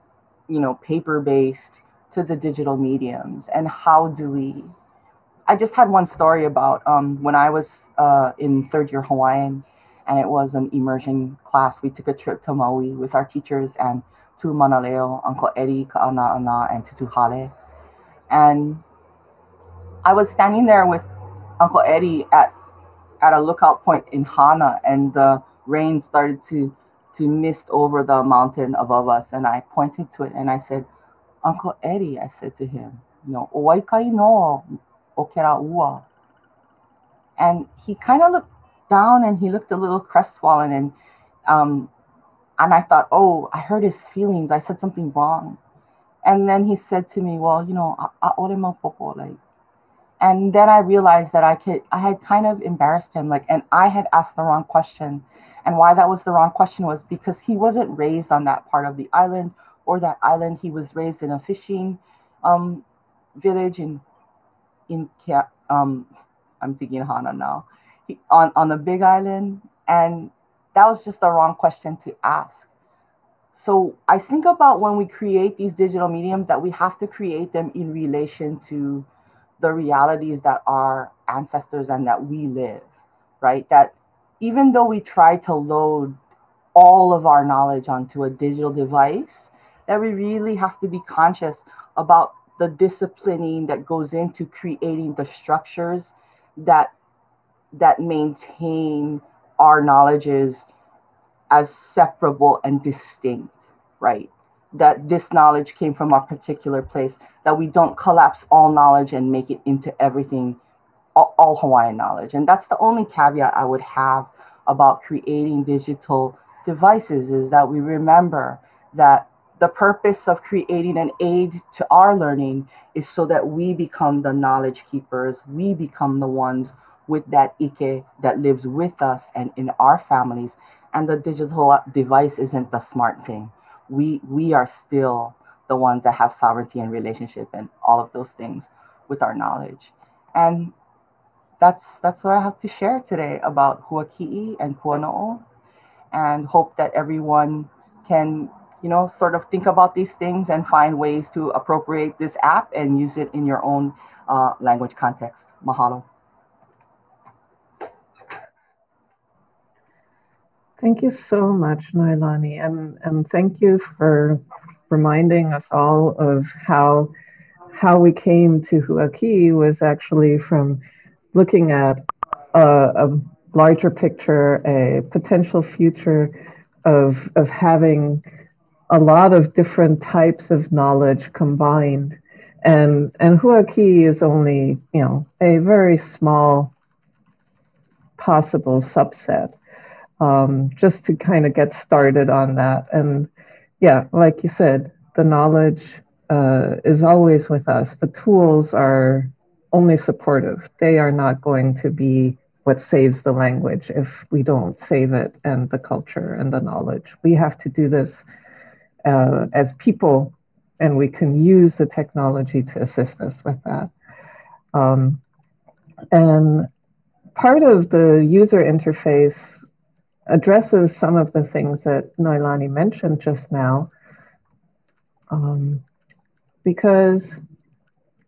you know, paper based to the digital mediums. And how do we? I just had one story about um, when I was uh, in third year Hawaiian and it was an immersion class. We took a trip to Maui with our teachers and to Manaleo, Uncle Eddie, Ka'ana'ana, and Tutu Hale. And I was standing there with Uncle Eddie at at a lookout point in Hana, and the rain started to to mist over the mountain above us. And I pointed to it and I said, Uncle Eddie, I said to him, you know, Owaikai no ua. And he kind of looked down and he looked a little crestfallen and um and I thought, oh, I hurt his feelings. I said something wrong. And then he said to me, well, you know, like and then I realized that I could I had kind of embarrassed him like and I had asked the wrong question. And why that was the wrong question was because he wasn't raised on that part of the island or that island he was raised in a fishing um, village in in um I'm thinking Hana now. He, on on the big island. And that was just the wrong question to ask. So I think about when we create these digital mediums that we have to create them in relation to the realities that our ancestors and that we live, right? That even though we try to load all of our knowledge onto a digital device, that we really have to be conscious about the disciplining that goes into creating the structures that that maintain our knowledges as separable and distinct, right? That this knowledge came from a particular place, that we don't collapse all knowledge and make it into everything, all, all Hawaiian knowledge. And that's the only caveat I would have about creating digital devices is that we remember that the purpose of creating an aid to our learning is so that we become the knowledge keepers, we become the ones with that ike that lives with us and in our families. And the digital device isn't the smart thing we we are still the ones that have sovereignty and relationship and all of those things with our knowledge. And that's that's what I have to share today about Huaki'i and Kuano'o and hope that everyone can you know, sort of think about these things and find ways to appropriate this app and use it in your own uh, language context. Mahalo. Thank you so much, Noelani, and, and thank you for reminding us all of how how we came to Huaki was actually from looking at a, a larger picture, a potential future of of having a lot of different types of knowledge combined, and and Huaki is only you know a very small possible subset um, just to kind of get started on that. And yeah, like you said, the knowledge uh, is always with us. The tools are only supportive. They are not going to be what saves the language if we don't save it and the culture and the knowledge. We have to do this uh, as people, and we can use the technology to assist us with that. Um, and part of the user interface addresses some of the things that Noelani mentioned just now. Um, because,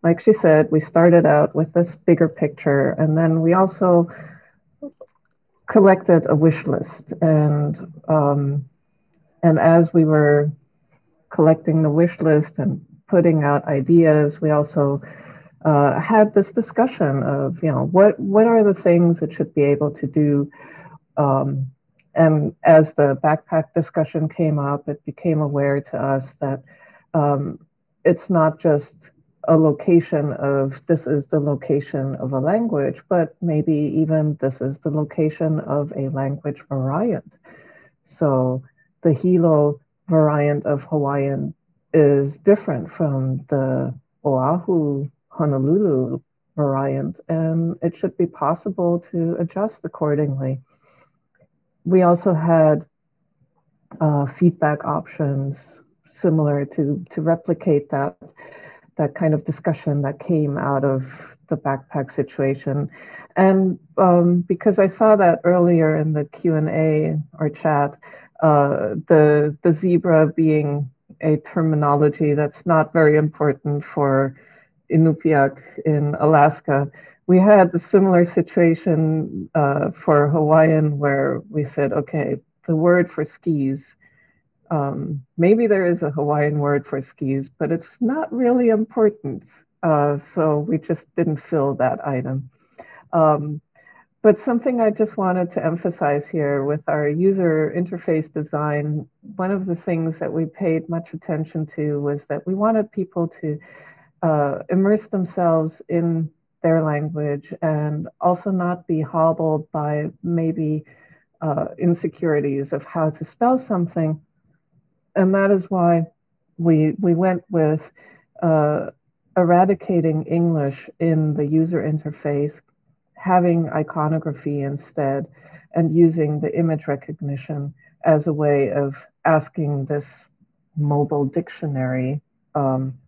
like she said, we started out with this bigger picture, and then we also collected a wish list. And um, and as we were collecting the wish list and putting out ideas, we also uh, had this discussion of, you know, what what are the things it should be able to do um, and as the backpack discussion came up, it became aware to us that um, it's not just a location of this is the location of a language, but maybe even this is the location of a language variant. So the Hilo variant of Hawaiian is different from the Oahu Honolulu variant, and it should be possible to adjust accordingly we also had uh, feedback options similar to to replicate that that kind of discussion that came out of the backpack situation. And um, because i saw that earlier in the q&a or chat uh, the the zebra being a terminology that's not very important for inupiaq in alaska we had a similar situation uh, for Hawaiian where we said, okay, the word for skis, um, maybe there is a Hawaiian word for skis, but it's not really important. Uh, so we just didn't fill that item. Um, but something I just wanted to emphasize here with our user interface design, one of the things that we paid much attention to was that we wanted people to uh, immerse themselves in their language and also not be hobbled by maybe uh, insecurities of how to spell something. And that is why we, we went with uh, eradicating English in the user interface, having iconography instead, and using the image recognition as a way of asking this mobile dictionary um,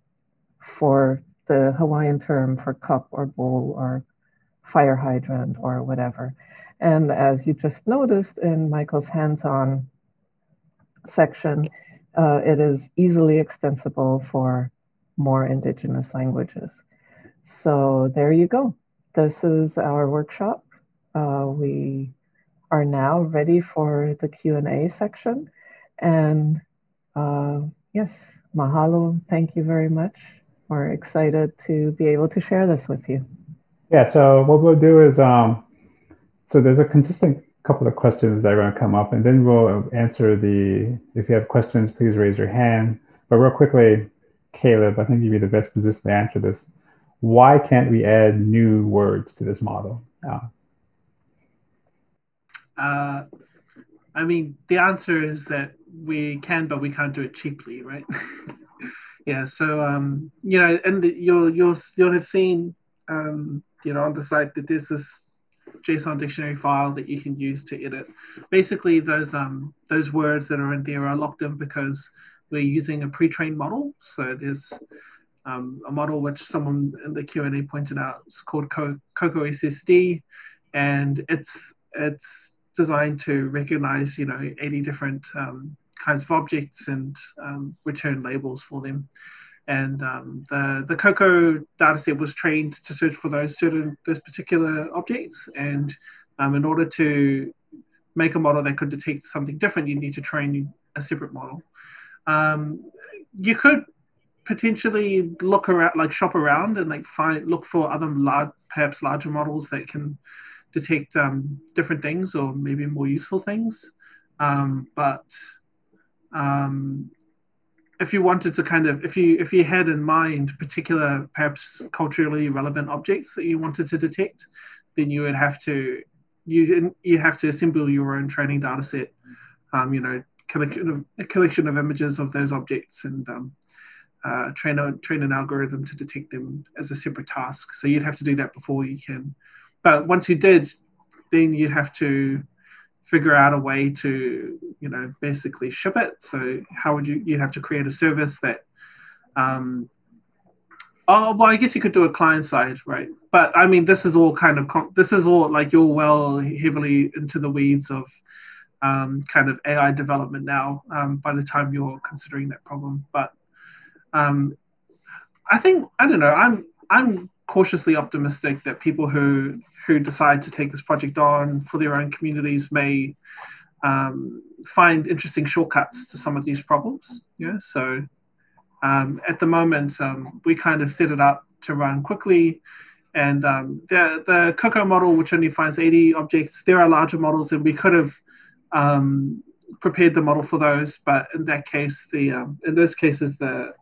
for the Hawaiian term for cup or bowl or fire hydrant or whatever. And as you just noticed in Michael's hands-on section, uh, it is easily extensible for more indigenous languages. So there you go. This is our workshop. Uh, we are now ready for the Q&A section. And uh, yes, mahalo. Thank you very much we're excited to be able to share this with you. Yeah, so what we'll do is, um, so there's a consistent couple of questions that are going to come up, and then we'll answer the, if you have questions, please raise your hand. But real quickly, Caleb, I think you'd be the best position to answer this. Why can't we add new words to this model? Uh, uh, I mean, the answer is that we can, but we can't do it cheaply, right? yeah so um you know and you'll you'll you'll have seen um you know on the site that there's this json dictionary file that you can use to edit. Basically those um those words that are in there are locked in because we're using a pre-trained model. So there's um, a model which someone in the q&a pointed out. Is called COCO SSD and it's it's designed to recognize you know 80 different um, kinds of objects and um, return labels for them. And um, the the COCO dataset was trained to search for those certain those particular objects. And um, in order to make a model that could detect something different, you need to train a separate model. Um, you could potentially look around, like shop around, and like find look for other large, perhaps larger models that can detect um, different things or maybe more useful things. Um, but um, if you wanted to kind of, if you if you had in mind particular, perhaps culturally relevant objects that you wanted to detect, then you would have to you you'd have to assemble your own training data set. Um, you know, collection of a collection of images of those objects and um, uh, train a, train an algorithm to detect them as a separate task. So you'd have to do that before you can. But once you did, then you'd have to figure out a way to you know basically ship it. So how would you? You'd have to create a service that. Um, oh well, I guess you could do a client side, right? But I mean, this is all kind of this is all like you're well heavily into the weeds of um, kind of AI development now. Um, by the time you're considering that problem, but um, I think I don't know. I'm I'm cautiously optimistic that people who who decide to take this project on for their own communities may um, find interesting shortcuts to some of these problems. Yeah, so um, at the moment um, we kind of set it up to run quickly. And um, the the Coco model, which only finds 80 objects, there are larger models, and we could have um, prepared the model for those. But in that case, the um, in those cases, the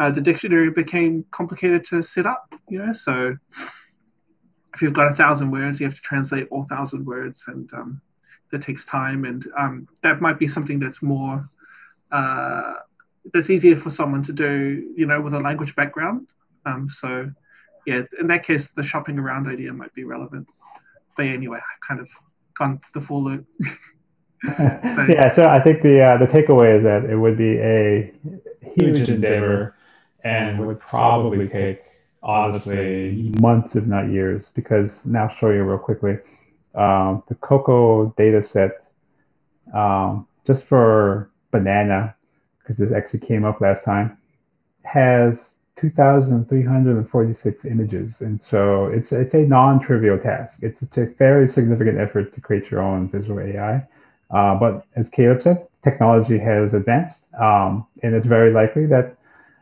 uh, the dictionary became complicated to set up. You know, so if you've got a thousand words, you have to translate all thousand words, and um, that takes time. And um, that might be something that's more uh, that's easier for someone to do. You know, with a language background. Um, so yeah, in that case, the shopping around idea might be relevant. But anyway, I've kind of gone the full loop. so, yeah, so I think the uh, the takeaway is that it would be a huge endeavor and would probably take honestly months, if not years, because now I'll show you real quickly. Um, the Coco data set, um, just for banana, because this actually came up last time, has 2,346 images. And so it's, it's a non-trivial task. It's, it's a very significant effort to create your own visual AI. Uh, but as Caleb said, technology has advanced, um, and it's very likely that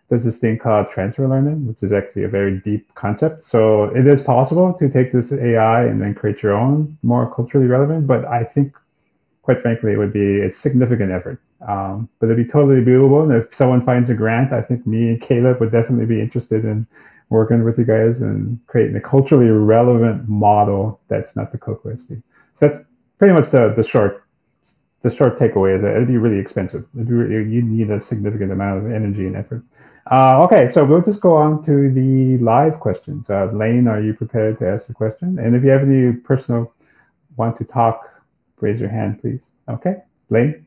there's this thing called transfer learning, which is actually a very deep concept. So it is possible to take this AI and then create your own more culturally relevant. But I think, quite frankly, it would be a significant effort. Um, but it'd be totally doable. And if someone finds a grant, I think me and Caleb would definitely be interested in working with you guys and creating a culturally relevant model that's not the COCO SSD. So that's pretty much the, the short the short takeaway is that it'd be really expensive. It'd be really, you need a significant amount of energy and effort. Uh, okay, so we'll just go on to the live questions. Uh, Lane, are you prepared to ask a question? And if you have any personal want to talk, raise your hand, please. Okay, Lane.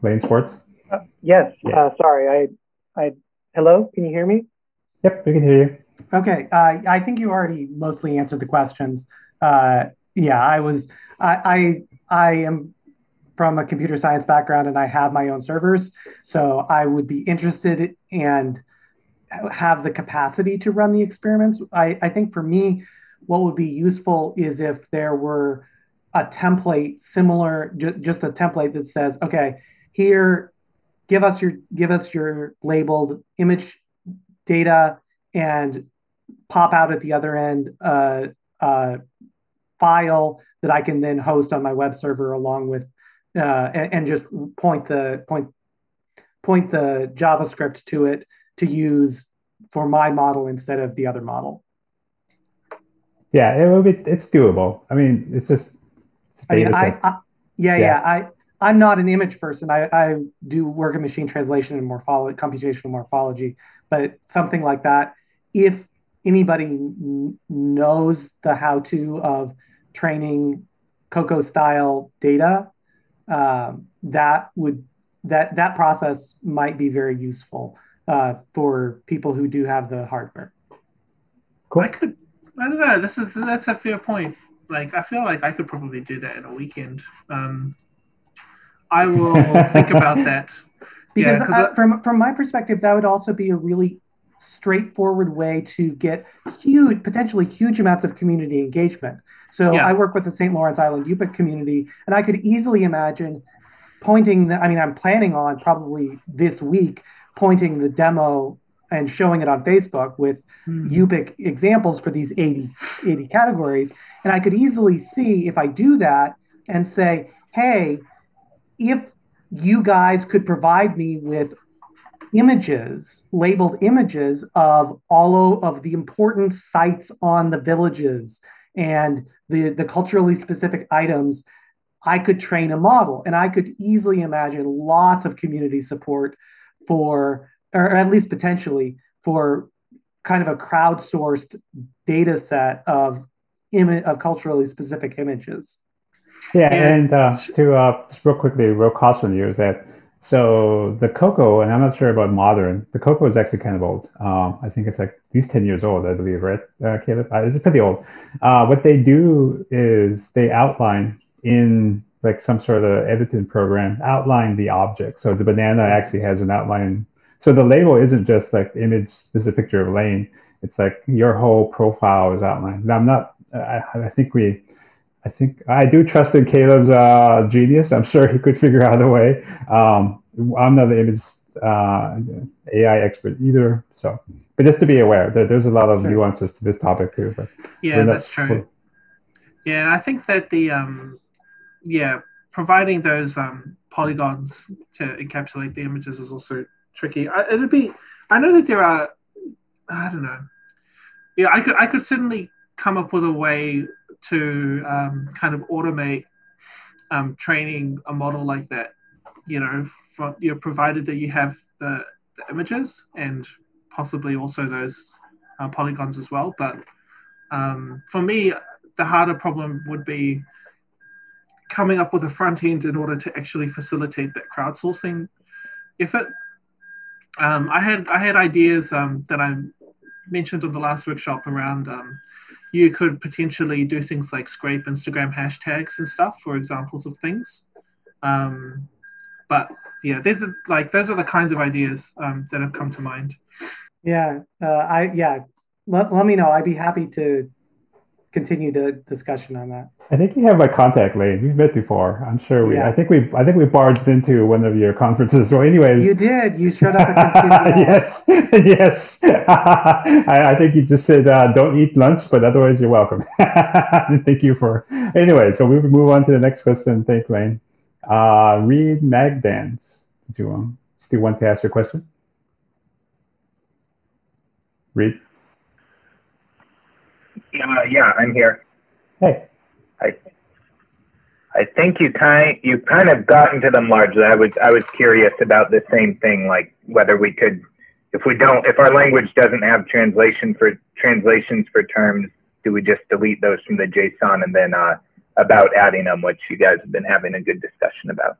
Lane Schwartz. Uh, yes. Yeah. Uh, sorry. I. I. Hello. Can you hear me? Yep, we can hear you. Okay. Uh, I think you already mostly answered the questions. Uh, yeah, I was. I. I, I am from a computer science background and I have my own servers. So I would be interested and have the capacity to run the experiments. I, I think for me, what would be useful is if there were a template similar, ju- just a template that says, okay, here, give us your give us your labeled image data and pop out at the other end uh, uh, file that I can then host on my web server along with uh, and, and, just point the point point the JavaScript to it to use for my model instead of the other model. Yeah, it will be. It's doable. I mean, it's just. It's I mean, I, I yeah, yeah, yeah, I I'm not an image person. I, I do work in machine translation and morphology, computational morphology, but something like that. If anybody n- knows the how-to of training Coco style data, um, that would that that process might be very useful uh, for people who do have the hardware. Cool. I could. I don't know. This is that's a fair point. like I feel like I could probably do that in a weekend. Um, I will think about that. Because yeah, uh, from from my perspective, that would also be a really straightforward way to get huge, potentially huge amounts of community engagement. So Yeah. I work with the St. Lawrence Island Yupik community, and I could easily imagine pointing. The, I mean, I'm planning on probably this week pointing the demo and showing it on Facebook with hmm. Yupik examples for these 80, 80 categories. And I could easily see if I do that and say, hey, if you guys could provide me with images, labeled images of all of the important sites on the villages and the, the culturally specific items, I could train a model. And I could easily imagine lots of community support for, or at least potentially for kind of a crowdsourced data set of image of culturally specific images. Yeah, Yeah. and uh, to uh, just real quickly, real caution from you is that so the COCO, and I'm not sure about modern. The COCO is actually kind of old. Um, I think it's like at least 10 years old, I believe, right, uh, Caleb? Uh, it's pretty old. Uh, what they do is they outline in like some sort of editing program, outline the object. So the banana actually has an outline. So the label isn't just like image. This is a picture of Lane. It's like your whole profile is outlined. I'm not. I, I think we. I think I do trust in Caleb's uh, genius. I'm sure he could figure out a way. Um, I'm not the image uh, AI expert either, so but just to be aware, there, there's a lot of Sure. nuances to this topic too. But Yeah, that's true. Yeah, I think that the um, yeah, providing those um, polygons to encapsulate the images is also tricky. I, it'd be. I know that there are. I don't know. Yeah, I could. I could certainly come up with a way to um, kind of automate um, training a model like that. You know, for, you know, provided that you have the, the images and possibly also those uh, polygons as well. But um, for me, the harder problem would be coming up with a front end in order to actually facilitate that crowdsourcing effort. Um, I had I had ideas um, that I mentioned in the last workshop around um, you could potentially do things like scrape Instagram hashtags and stuff for examples of things. Um, but yeah, there's like those are the kinds of ideas um, that have come to mind. Yeah, uh, I yeah. Let, let me know. I'd be happy to continue the discussion on that. I think you have my contact, Lane. We've met before. I'm sure we. Yeah. I think we. I think we barged into one of your conferences. Well, anyways. You did. You showed up at the yes, yes. I, I think you just said uh, don't eat lunch, but otherwise you're welcome. Thank you for. Anyway, so we move on to the next question. Thank Lane. Uh, Reed Magdans, did you um, still want to ask your question? Reed, Uh, yeah, I'm here. hey. I I think you kind you kind of got into them largely. I was I was curious about the same thing, like whether we could, if we don't, if our language doesn't have translation for translations for terms, do we just delete those from the JSON and then uh, about adding them, which you guys have been having a good discussion about.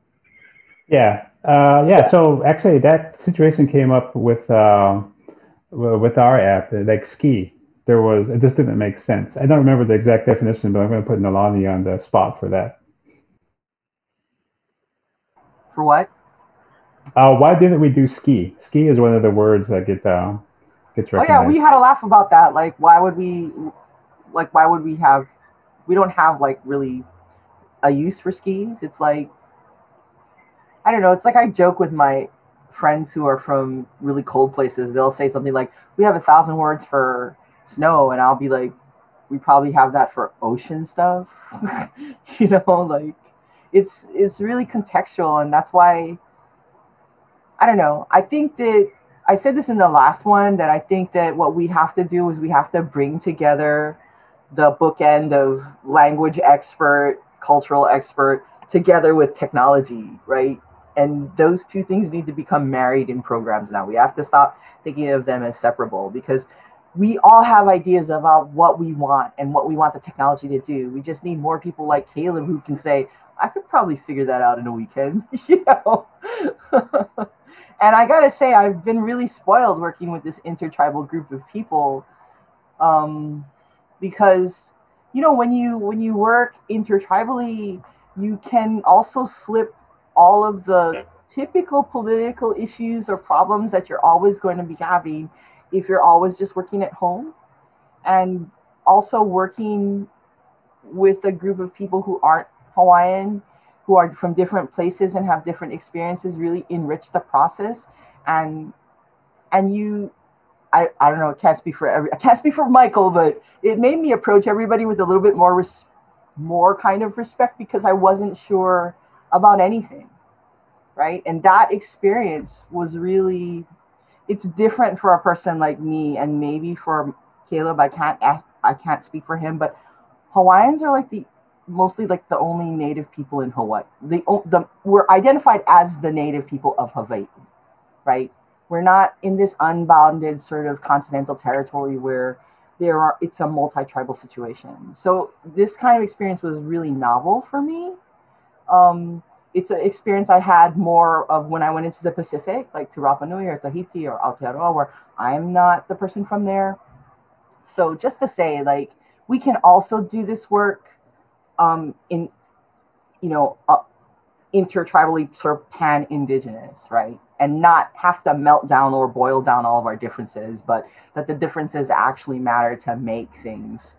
Yeah, uh, yeah. So actually, that situation came up with uh, with our app, like Ski. There was it just didn't make sense. I don't remember the exact definition, but I'm going to put Nalani on the spot for that. For what? Uh, why didn't we do ski? Ski is one of the words that get uh, gets recognized. Oh yeah, we had a laugh about that. Like, why would we? Like, why would we have? We don't have like really a use for skis. It's like I don't know. It's like I joke with my friends who are from really cold places. They'll say something like, "We have a thousand words for snow," and I'll be like, "We probably have that for ocean stuff." you know, like it's it's really contextual, and that's why I don't know. I think that I said this in the last one that I think that what we have to do is we have to bring together the bookend of language expert, cultural expert, together with technology, right? And those two things need to become married in programs now. We have to stop thinking of them as separable because we all have ideas about what we want and what we want the technology to do. We just need more people like Caleb who can say, I could probably figure that out in a weekend, you know? and I gotta say, I've been really spoiled working with this intertribal group of people um, because you know when you when you work intertribally you can also slip all of the typical political issues or problems that you're always going to be having if you're always just working at home and also working with a group of people who aren't Hawaiian, who are from different places and have different experiences really enrich the process and and you I, I don't know, it can't speak for every I can't speak for Michael, but it made me approach everybody with a little bit more res, more kind of respect because I wasn't sure about anything. Right. And that experience was really it's different for a person like me and maybe for Caleb, I can't ask, I can't speak for him, but Hawaiians are like the mostly like the only native people in Hawaii. The, the we're identified as the native people of Hawaii, right? We're not in this unbounded sort of continental territory where there are it's a multi-tribal situation. So this kind of experience was really novel for me. Um, it's an experience I had more of when I went into the Pacific, like to Rapa Nui or Tahiti or Aotearoa, where I'm not the person from there. So just to say, like, we can also do this work um, in, you know, uh, intertribally sort of pan-indigenous, right? And not have to melt down or boil down all of our differences, but that the differences actually matter to make things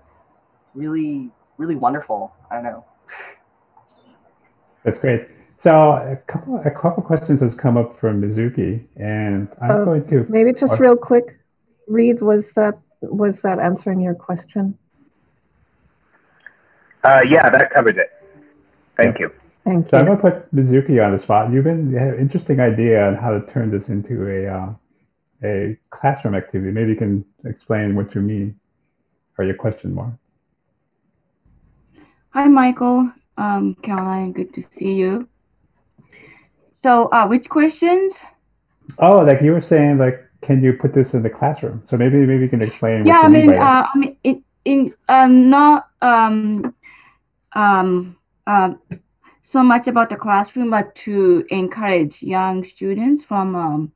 really, really wonderful. I don't know. That's great. So a couple a couple questions has come up from Mizuki, and I'm uh, going to maybe just real quick. Reed, was that was that answering your question? Uh, yeah, that covered it. Thank you. Thank you. So I'm going to put Mizuki on the spot. You've been you have an interesting idea on how to turn this into a uh, a classroom activity. Maybe you can explain what you mean or your question more. Hi, Michael. Um, Caroline, good to see you. So, uh, which questions? Oh, like you were saying, like, can you put this in the classroom? So maybe maybe you can explain. Yeah, I mean, uh, I mean, in, in uh, not um, um, uh, so much about the classroom, but to encourage young students from um,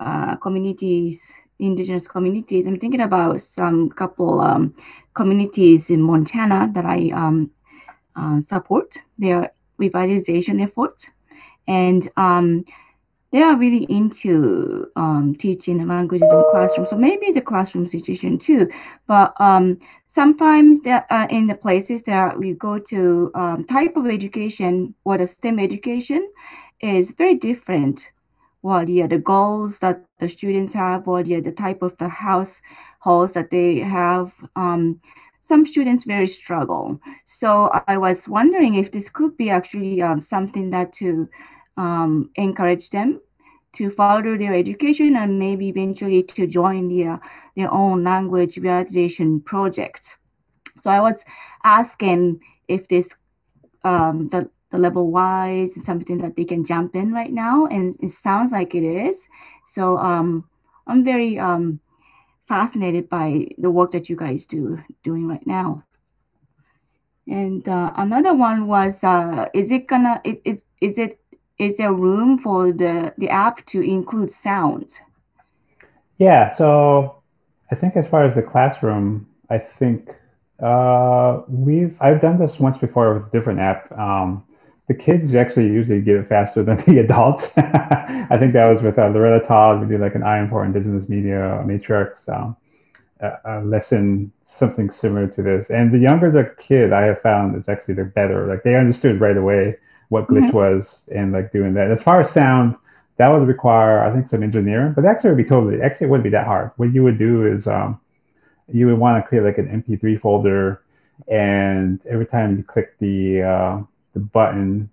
uh, communities, indigenous communities. I'm thinking about some couple um, communities in Montana that I um, uh, support their revitalization efforts and um, they are really into um, teaching languages in classroom. So maybe the classroom situation too. But um, sometimes uh, in the places that we go to, um, type of education or the STEM education is very different. What are the goals that the students have, what are the type of the households that they have. Um, some students very struggle. So I was wondering if this could be actually um, something that to um, encourage them to further their education and maybe eventually to join their, their own language revitalization project. So I was asking if this, um, the, the level wise is something that they can jump in right now, and it sounds like it is. So um, I'm very um, fascinated by the work that you guys do doing right now. And uh, another one was, uh, is it gonna, is, is it is there room for the, the app to include sound? Yeah, so I think as far as the classroom, I think uh, we've I've done this once before with a different app. Um, the kids actually usually get it faster than the adults. I think that was with uh, Loretta Todd. We did like an IM for Indigenous Media Matrix um, a, lesson, something similar to this. And the younger the kid, I have found is actually they're better. Like they understood right away what glitch mm-hmm. was and like doing that. As far as sound, that would require I think some engineering, but actually it would be totally actually it wouldn't be that hard. What you would do is um, you would want to create like an MP3 folder, and every time you click the uh, the button,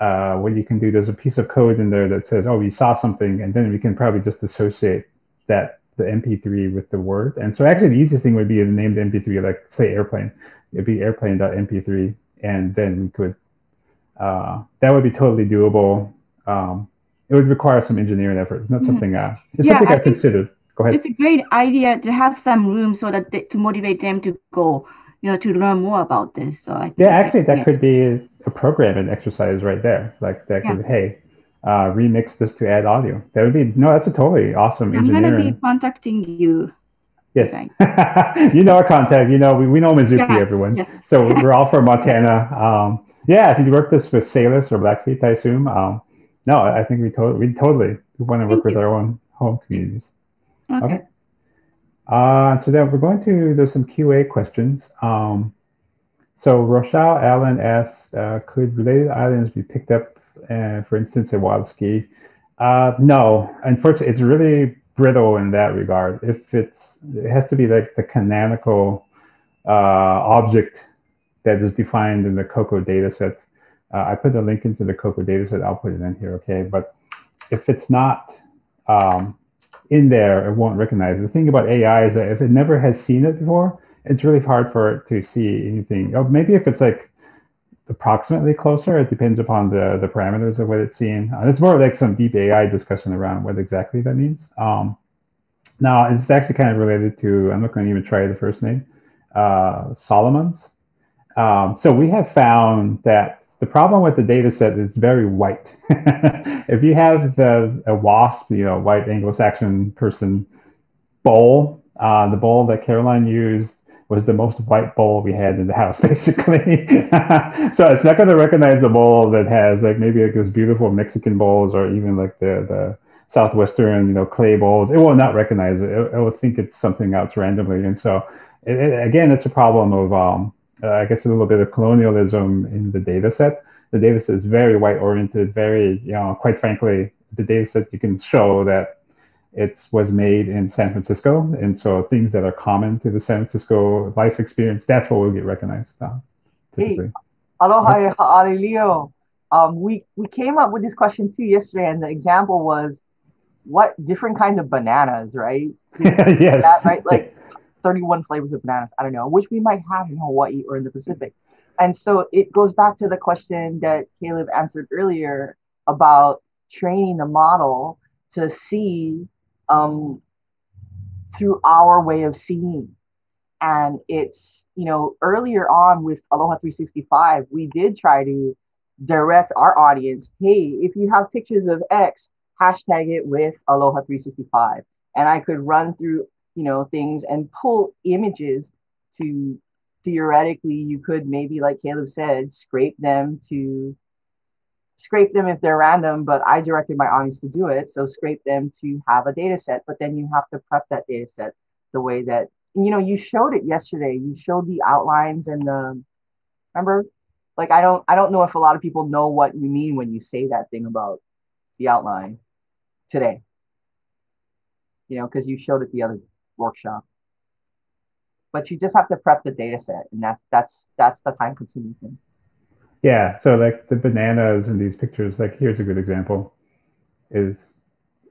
uh, what you can do there's a piece of code in there that says oh we saw something, and then we can probably just associate that the MP3 with the word. And so actually the easiest thing would be to name the MP3 like say airplane. It'd be airplane.mp3, and then we could uh, that would be totally doable. Um, it would require some engineering effort. It's not mm-hmm. something uh, it's yeah, something I I've considered. Go ahead. It's a great idea to have some room so that they, to motivate them to go, you know, to learn more about this. So I think yeah, actually, that could be a programming exercise right there. Like that could, yeah. hey, uh, remix this to add audio. That would be no, that's a totally awesome I'm gonna be contacting you. Yes. Thanks. You know our contact. You know, we, we know Mizuki, Yeah, everyone. yes. So we're all from Montana. Um, yeah, if you work this with Salish or Blackfeet, I assume. Um, no, I think we, to- we totally want to work with our own home communities. Okay. Okay. Uh, so then we're going to, there's some QA questions. Um, so Rochelle Allen asks, uh, could related items be picked up, uh, for instance, a wild ski? Uh, no, unfortunately, it's really brittle in that regard. If it's, it has to be like the canonical uh, object that is defined in the COCO dataset. Uh, I put a link into the COCO dataset. I'll put it in here, okay? But if it's not um, in there, it won't recognize it. The thing about AI is that if it never has seen it before, it's really hard for it to see anything. Oh, maybe if it's like approximately closer, it depends upon the, the parameters of what it's seeing. Uh, it's more like some deep AI discussion around what exactly that means. Um, now, it's actually kind of related to, I'm not going to even try the first name, uh, Solomon's. Um, so we have found that the problem with the data set is very white. if you have the a WASP, you know, white Anglo-Saxon person bowl, uh, the bowl that Caroline used was the most white bowl we had in the house, basically. so it's not going to recognize the bowl that has like maybe like those beautiful Mexican bowls or even like the the southwestern, you know, clay bowls. It will not recognize it. It, it will think it's something else randomly, and so it, it, again, it's a problem of um, uh, I guess a little bit of colonialism in the data set. The data set is very white oriented, very, you know, quite frankly, the data set you can show that it was made in San Francisco. And so things that are common to the San Francisco life experience, that's what will get recognized. Uh, typically. Aloha ha'are Leo. Um, we, we came up with this question too yesterday, and the example was what different kinds of bananas, right? yes. That, right? Like 31 flavors of bananas, I don't know, which we might have in Hawaii or in the Pacific. And so it goes back to the question that Caleb answered earlier about training the model to see um, through our way of seeing. And it's, you know, earlier on with Aloha 365, we did try to direct our audience hey, if you have pictures of X, hashtag it with Aloha 365. And I could run through, you know, things and pull images to theoretically, you could maybe, like Caleb said, scrape them to scrape them if they're random, but I directed my audience to do it. So scrape them to have a data set, but then you have to prep that data set the way that, you know, you showed it yesterday. You showed the outlines and the, remember? Like, I don't, I don't know if a lot of people know what you mean when you say that thing about the outline today, you know, because you showed it the other workshop. But you just have to prep the data set, and that's that's that's the time consuming thing. Yeah, so like the bananas in these pictures, like here's a good example, is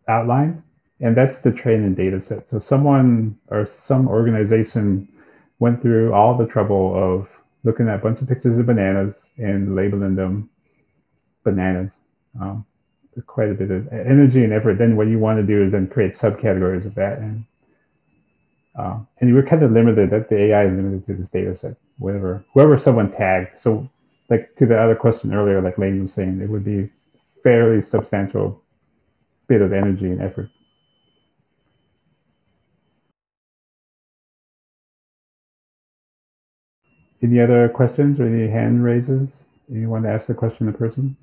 outlined, and that's the training data set. So someone or some organization went through all the trouble of looking at a bunch of pictures of bananas and labeling them bananas. Um, quite a bit of energy and effort. Then what you want to do is then create subcategories of that, and uh, and we're kind of limited. That the AI is limited to this data set. Whatever, whoever someone tagged. So like to the other question earlier, like Lane was saying, it would be fairly substantial bit of energy and effort. Any other questions or any hand raises? Anyone to ask the question in person?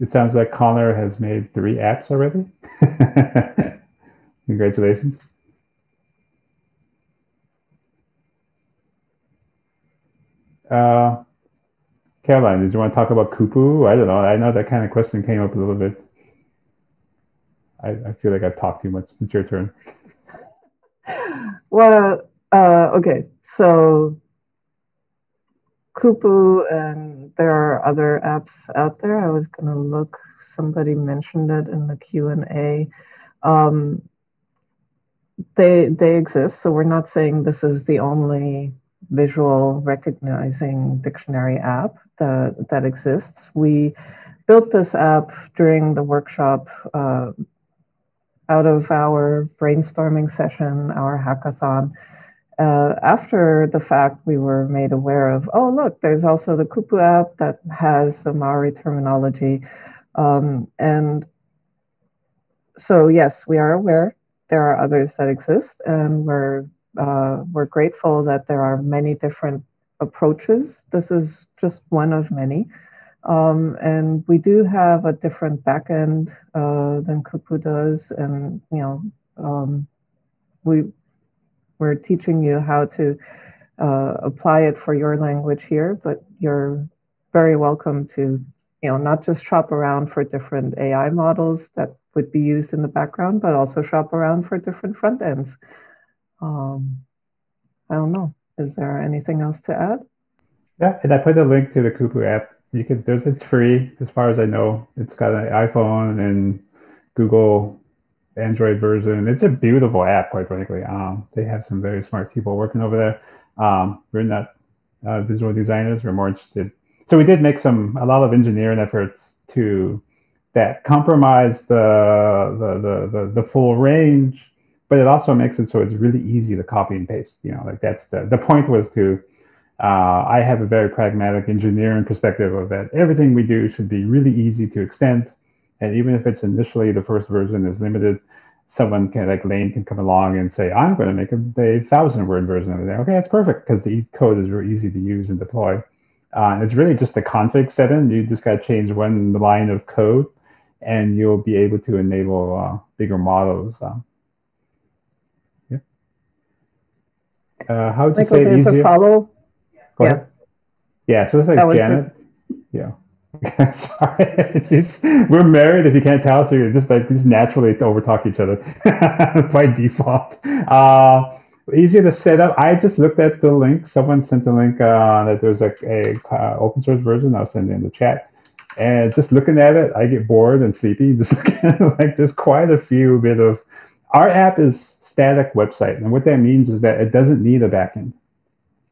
It sounds like Connor has made three apps already. Congratulations. Uh, Caroline, did you want to talk about Kupu? I don't know. I know that kind of question came up a little bit. I, I feel like I've talked too much. It's your turn. Well, uh, okay. So Kupu and there are other apps out there. I was gonna look. Somebody mentioned it in the Q and A. Um, they they exist. So we're not saying this is the only visual recognizing dictionary app that that exists. We built this app during the workshop. Uh, out of our brainstorming session, our hackathon. Uh, after the fact, we were made aware of, oh, look, there's also the Kupu app that has the Maori terminology. Um, and so yes, we are aware there are others that exist, and we're uh, we're grateful that there are many different approaches. This is just one of many. Um, and we do have a different backend uh, than Kupu does, and you know, um, we we're teaching you how to uh, apply it for your language here, but you're very welcome to, you know, not just shop around for different AI models that would be used in the background, but also shop around for different front ends. Um, I don't know. Is there anything else to add? Yeah, and I put a link to the Kupu app. You can there's it's free as far as I know. It's got an iPhone and Google Android version. It's a beautiful app, quite frankly. Um, they have some very smart people working over there. Um, we're not uh, visual designers. We're more interested. So we did make some a lot of engineering efforts to that compromise the the the, the, the full range but it also makes it so it's really easy to copy and paste. You know, like that's the the point was to. Uh, I have a very pragmatic engineering perspective of that. Everything we do should be really easy to extend, and even if it's initially the first version is limited, someone can like Lane can come along and say, "I'm going to make a, a thousand word version of it." Okay, that's perfect because the code is very easy to use and deploy. Uh, it's really just the config setting. You just got to change one line of code, and you'll be able to enable uh, bigger models. Um, uh, how would you Michael, say there's easier? a follow. Go yeah. ahead. Yeah, so it's like Janet. Yeah. Sorry, it's, it's, we're married. If you can't tell, so you're just like just naturally overtalk each other by default. Uh, easier to set up. I just looked at the link. Someone sent the link uh, that there's like a uh, open source version. I'll send it in the chat. And just looking at it, I get bored and sleepy. Just like there's quite a few bit of. Our app is static website, and what that means is that it doesn't need a backend.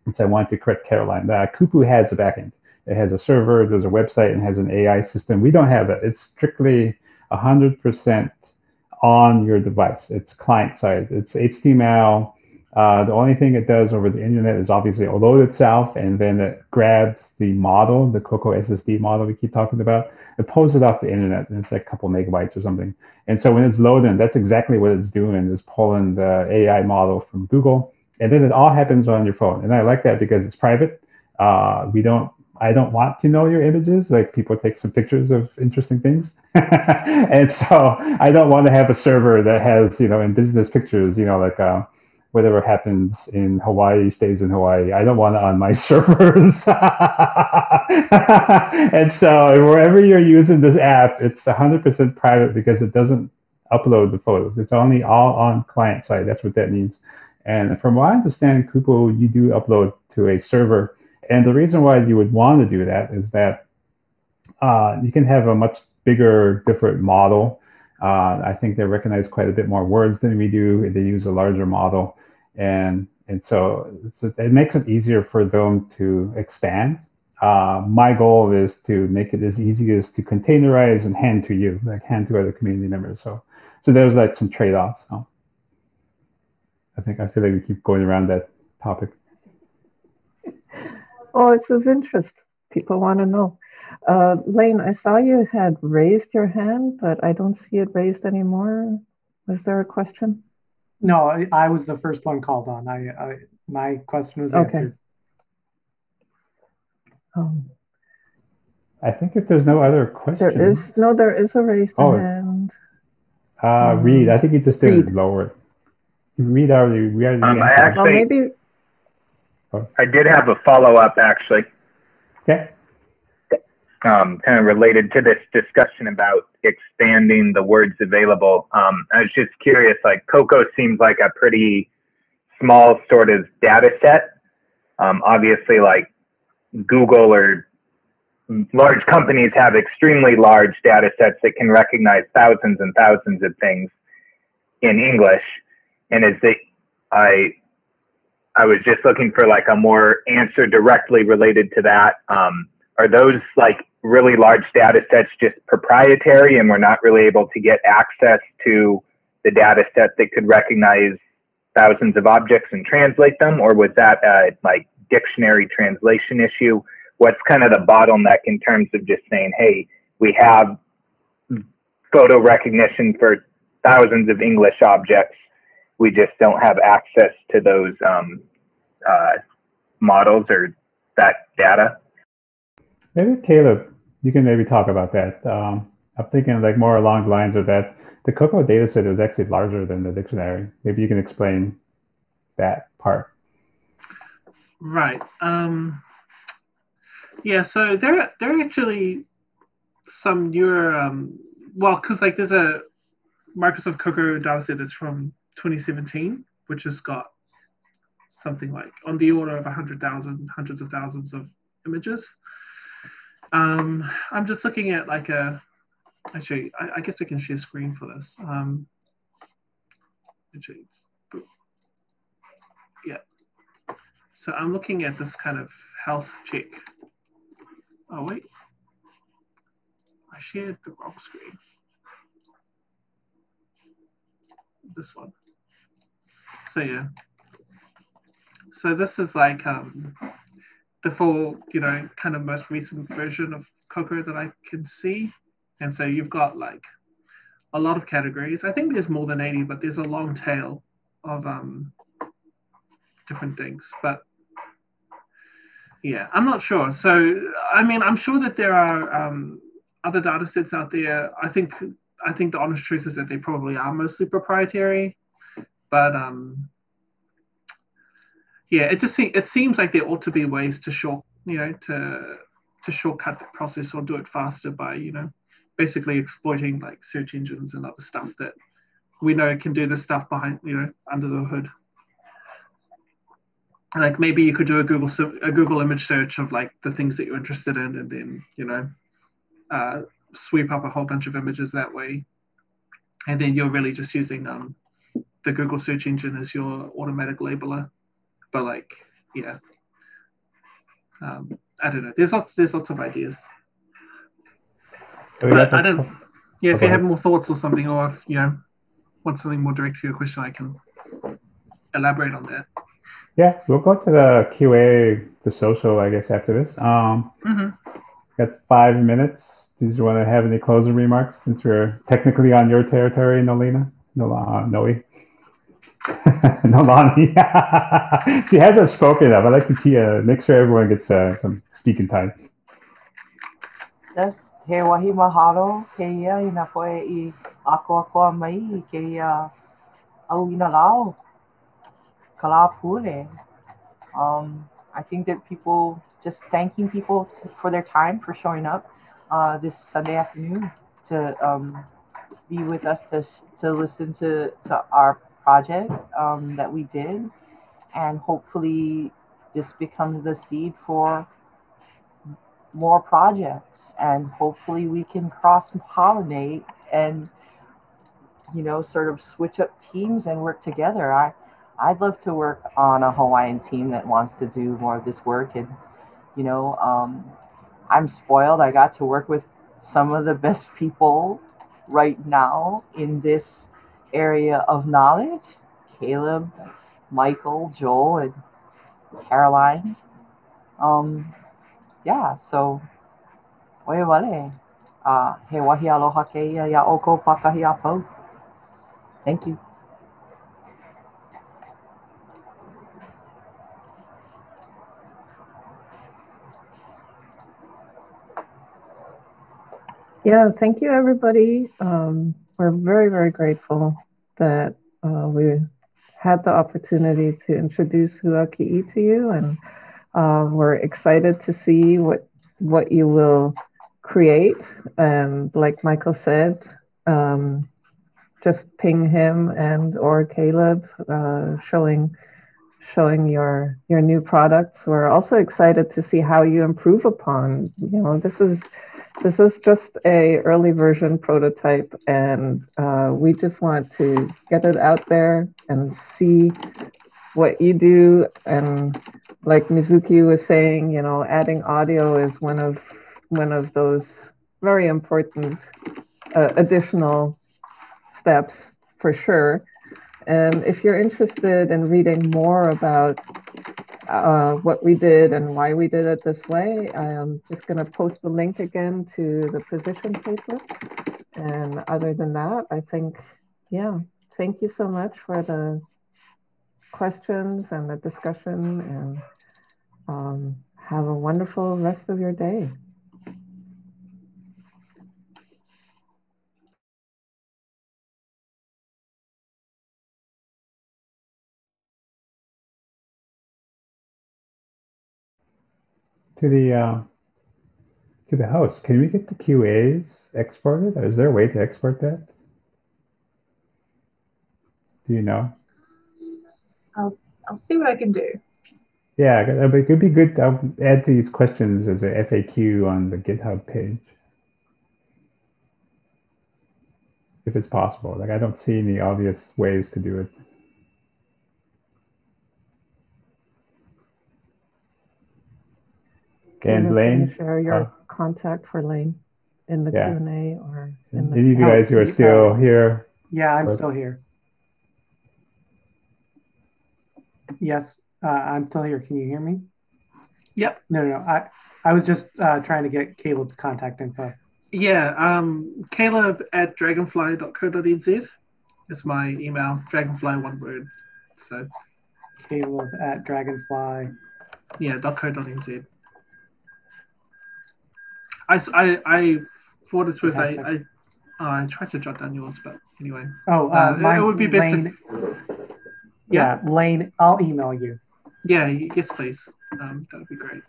Which I want to correct Caroline. Uh, Kupu has a backend. It has a server, there's a website, and has an AI system. We don't have that. It's strictly 100% on your device. It's client side. It's HTML. Uh, the only thing it does over the internet is obviously load itself, and then it grabs the model, the Coco SSD model we keep talking about. It pulls it off the internet, and it's like a couple megabytes or something. And so when it's loading, that's exactly what it's doing: is pulling the AI model from Google, and then it all happens on your phone. And I like that because it's private. Uh, we don't I don't want to know your images. Like people take some pictures of interesting things. and so I don't want to have a server that has, you know, indigenous pictures, you know, like uh, whatever happens in Hawaii stays in Hawaii. I don't want it on my servers. and so wherever you're using this app, it's 100% private because it doesn't upload the photos. It's only all on client side. That's what that means. And from what I understand, Kupu, you do upload to a server. And the reason why you would want to do that is that uh, you can have a much bigger, different model. Uh, I think they recognize quite a bit more words than we do. They use a larger model, and and so, so it makes it easier for them to expand. Uh, my goal is to make it as easy as to containerize and hand to you, like hand to other community members. So so there's like some trade-offs. So I think I feel like we keep going around that topic. Oh, it's of interest. People want to know. Uh, Lane, I saw you had raised your hand, but I don't see it raised anymore. Was there a question? No, I, I was the first one called on. I, I my question was Okay. answered. Um, I think if there's no other questions, there is no, there is a raised Oh. hand. Uh, Um, Reed, I think you just didn't Reed. lower. Reed already, we already Um, I answered. Well, maybe I did have a follow up actually, Okay. um, kind of related to this discussion about expanding the words available. Um, I was just curious, like Coco seems like a pretty small sort of data set. Um, obviously, like Google or large companies have extremely large data sets that can recognize thousands and thousands of things in English. And is it, I, I was just looking for like a more answer directly related to that. Um, are those like really large data sets just proprietary and we're not really able to get access to the data set that could recognize thousands of objects and translate them? Or was that a like dictionary translation issue? What's kind of the bottleneck in terms of just saying, hey, we have photo recognition for thousands of English objects. We just don't have access to those um, uh, models or that data. Maybe Caleb, you can maybe talk about that. Um, I'm thinking like more along the lines of that the COCO dataset is actually larger than the dictionary. Maybe you can explain that part. Right. Um, yeah. So there, there are actually some newer. Um, well, because like there's a Microsoft COCO dataset that's from 2017, which has got something like on the order of 100,000, hundreds of thousands of images. Um, I'm just looking at like a, actually, I, I guess I can share screen for this. Um, actually, yeah. So I'm looking at this kind of health check. Oh, wait. I shared the wrong screen. This one. So yeah. So this is like um, the full, you know, kind of most recent version of COCO that I can see. And so you've got like a lot of categories. I think there's more than 80, but there's a long tail of um, different things. But yeah, I'm not sure. So, I mean, I'm sure that there are um, other data sets out there. I think I think the honest truth is that they probably are mostly proprietary, but um, yeah, it just it seems like there ought to be ways to short, you know, to to shortcut the process or do it faster by you know, basically exploiting like search engines and other stuff that we know can do this stuff behind you know under the hood. Like maybe you could do a Google a Google image search of like the things that you're interested in, and then you know, uh, sweep up a whole bunch of images that way, and then you're really just using um, the Google search engine as your automatic labeler but like yeah um, i don't know. There's lots there's lots of ideas. But i don't yeah if you have more thoughts or something or if you know want something more direct for your question i can elaborate on that. Yeah we'll go to the qa the social i guess after this. Um mm-hmm. got five minutes. Did you want to have any closing remarks since we're technically on your territory nolina? No uh, noe Nolani. she hasn't spoken up. I'd like to see, uh, make sure everyone gets uh, some speaking time. Yes, he wahi mahalo ke ia i nga koe i ako mai ke ia au ina lao. Pule. Um, I think that people just thanking people to, for their time for showing up uh, this Sunday afternoon to um, be with us to to listen to to our project um, that we did. And hopefully, this becomes the seed for more projects. And hopefully, we can cross pollinate and, you know, sort of switch up teams and work together. I, I'd love to work on a Hawaiian team that wants to do more of this work. And, you know, um, I'm spoiled. I got to work with some of the best people right now in this area of knowledge Caleb, Michael, Joel, and Caroline. Um, yeah, so oe wale. Uh, he wahi aloha ke ia oko pakahi a Thank you. Yeah, thank you, everybody. Um, we're very, very grateful that uh, we had the opportunity to introduce Huaki'i to you, and uh, we're excited to see what what you will create. And like Michael said, um, just ping him and or Caleb, uh, showing showing your your new products. We're also excited to see how you improve upon. You know, this is this is just a early version prototype, and uh, we just want to get it out there and see what you do. And like Mizuki was saying, you know, adding audio is one of one of those very important uh, additional steps for sure. And if you're interested in reading more about uh, what we did and why we did it this way, I am just going to post the link again to the position paper. And other than that, I think yeah, thank you so much for the questions and the discussion and um, have a wonderful rest of your day. To the uh, to the host. Can we get the QAs exported? Is there a way to export that? Do you know? I'll I'll see what I can do. Yeah, but it could be good to add these questions as a FAQ on the GitHub page. If it's possible. Like I don't see any obvious ways to do it. Can you- Lane, share your uh, contact for Lane in the Yeah. Q&A or in the any of you guys who are still here, Yeah, I'm But- still here. Yes, uh, I'm still here. Can you hear me? Yep. No, no, no. I, I was just uh, trying to get Caleb's contact info. Yeah, um, Caleb at dragonfly.co.nz is my email. Dragonfly, one word. So, Caleb at Dragonfly. yeah, .co.nz. I, s- I, I, for what it's worth, I, I, Fantastic. oh, I tried to jot down yours, but anyway. Oh, Uh, uh, it- it would be best Lane. if, yeah. Lane. I'll email you. yeah, yes, please. Um, that would be great.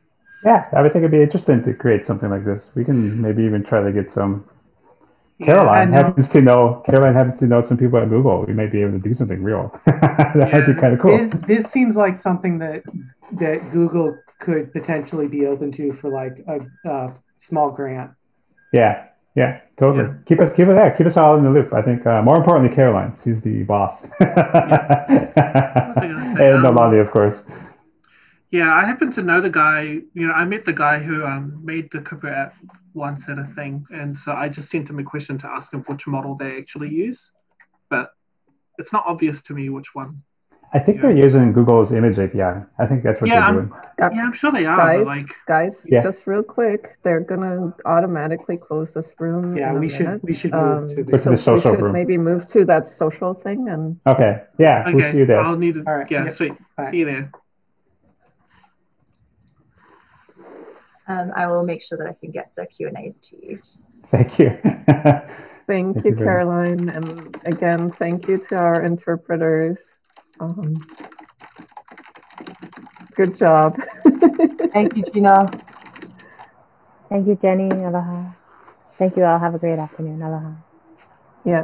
yeah, I would think it'd be interesting to create something like this. We can maybe even try to get some. Yeah, Caroline and, uh, happens to know. Caroline happens to know some people at Google. We may be able to do something real. that would be kind of cool. This, this seems like something that that Google could potentially be open to for like a, a small grant. Yeah, yeah, totally. Yeah. Keep us, keep us, yeah, keep us all in the loop. I think uh, more importantly, Caroline, she's the boss, was I gonna say? and Um, Noelani, of course. Yeah, I happen to know the guy. You know, I met the guy who um, made the Cooper app once at a thing, and so I just sent him a question to ask him which model they actually use, but it's not obvious to me which one. I think yeah. they're using Google's image API. I think that's what Yeah, they're I'm- doing. Uh, Yeah, I'm sure they are, guys, but like, guys, Yeah. just real quick, they're gonna automatically close this room. Yeah, we should minute. we should move Um, to Go to the. the we social should room. maybe move to that social thing and Okay, yeah, we'll okay, see you there. I'll need to. All right, Yeah, yeah, sweet. bye. See you there. Um, I will make sure that I can get the Q and A's to you. Thank you. thank, Thank you, you. Caroline. And again, thank you to our interpreters. Um, good job. Thank you, Gina. Thank you, Jenny. Aloha. Thank you all. Have a great afternoon. Aloha. yeah.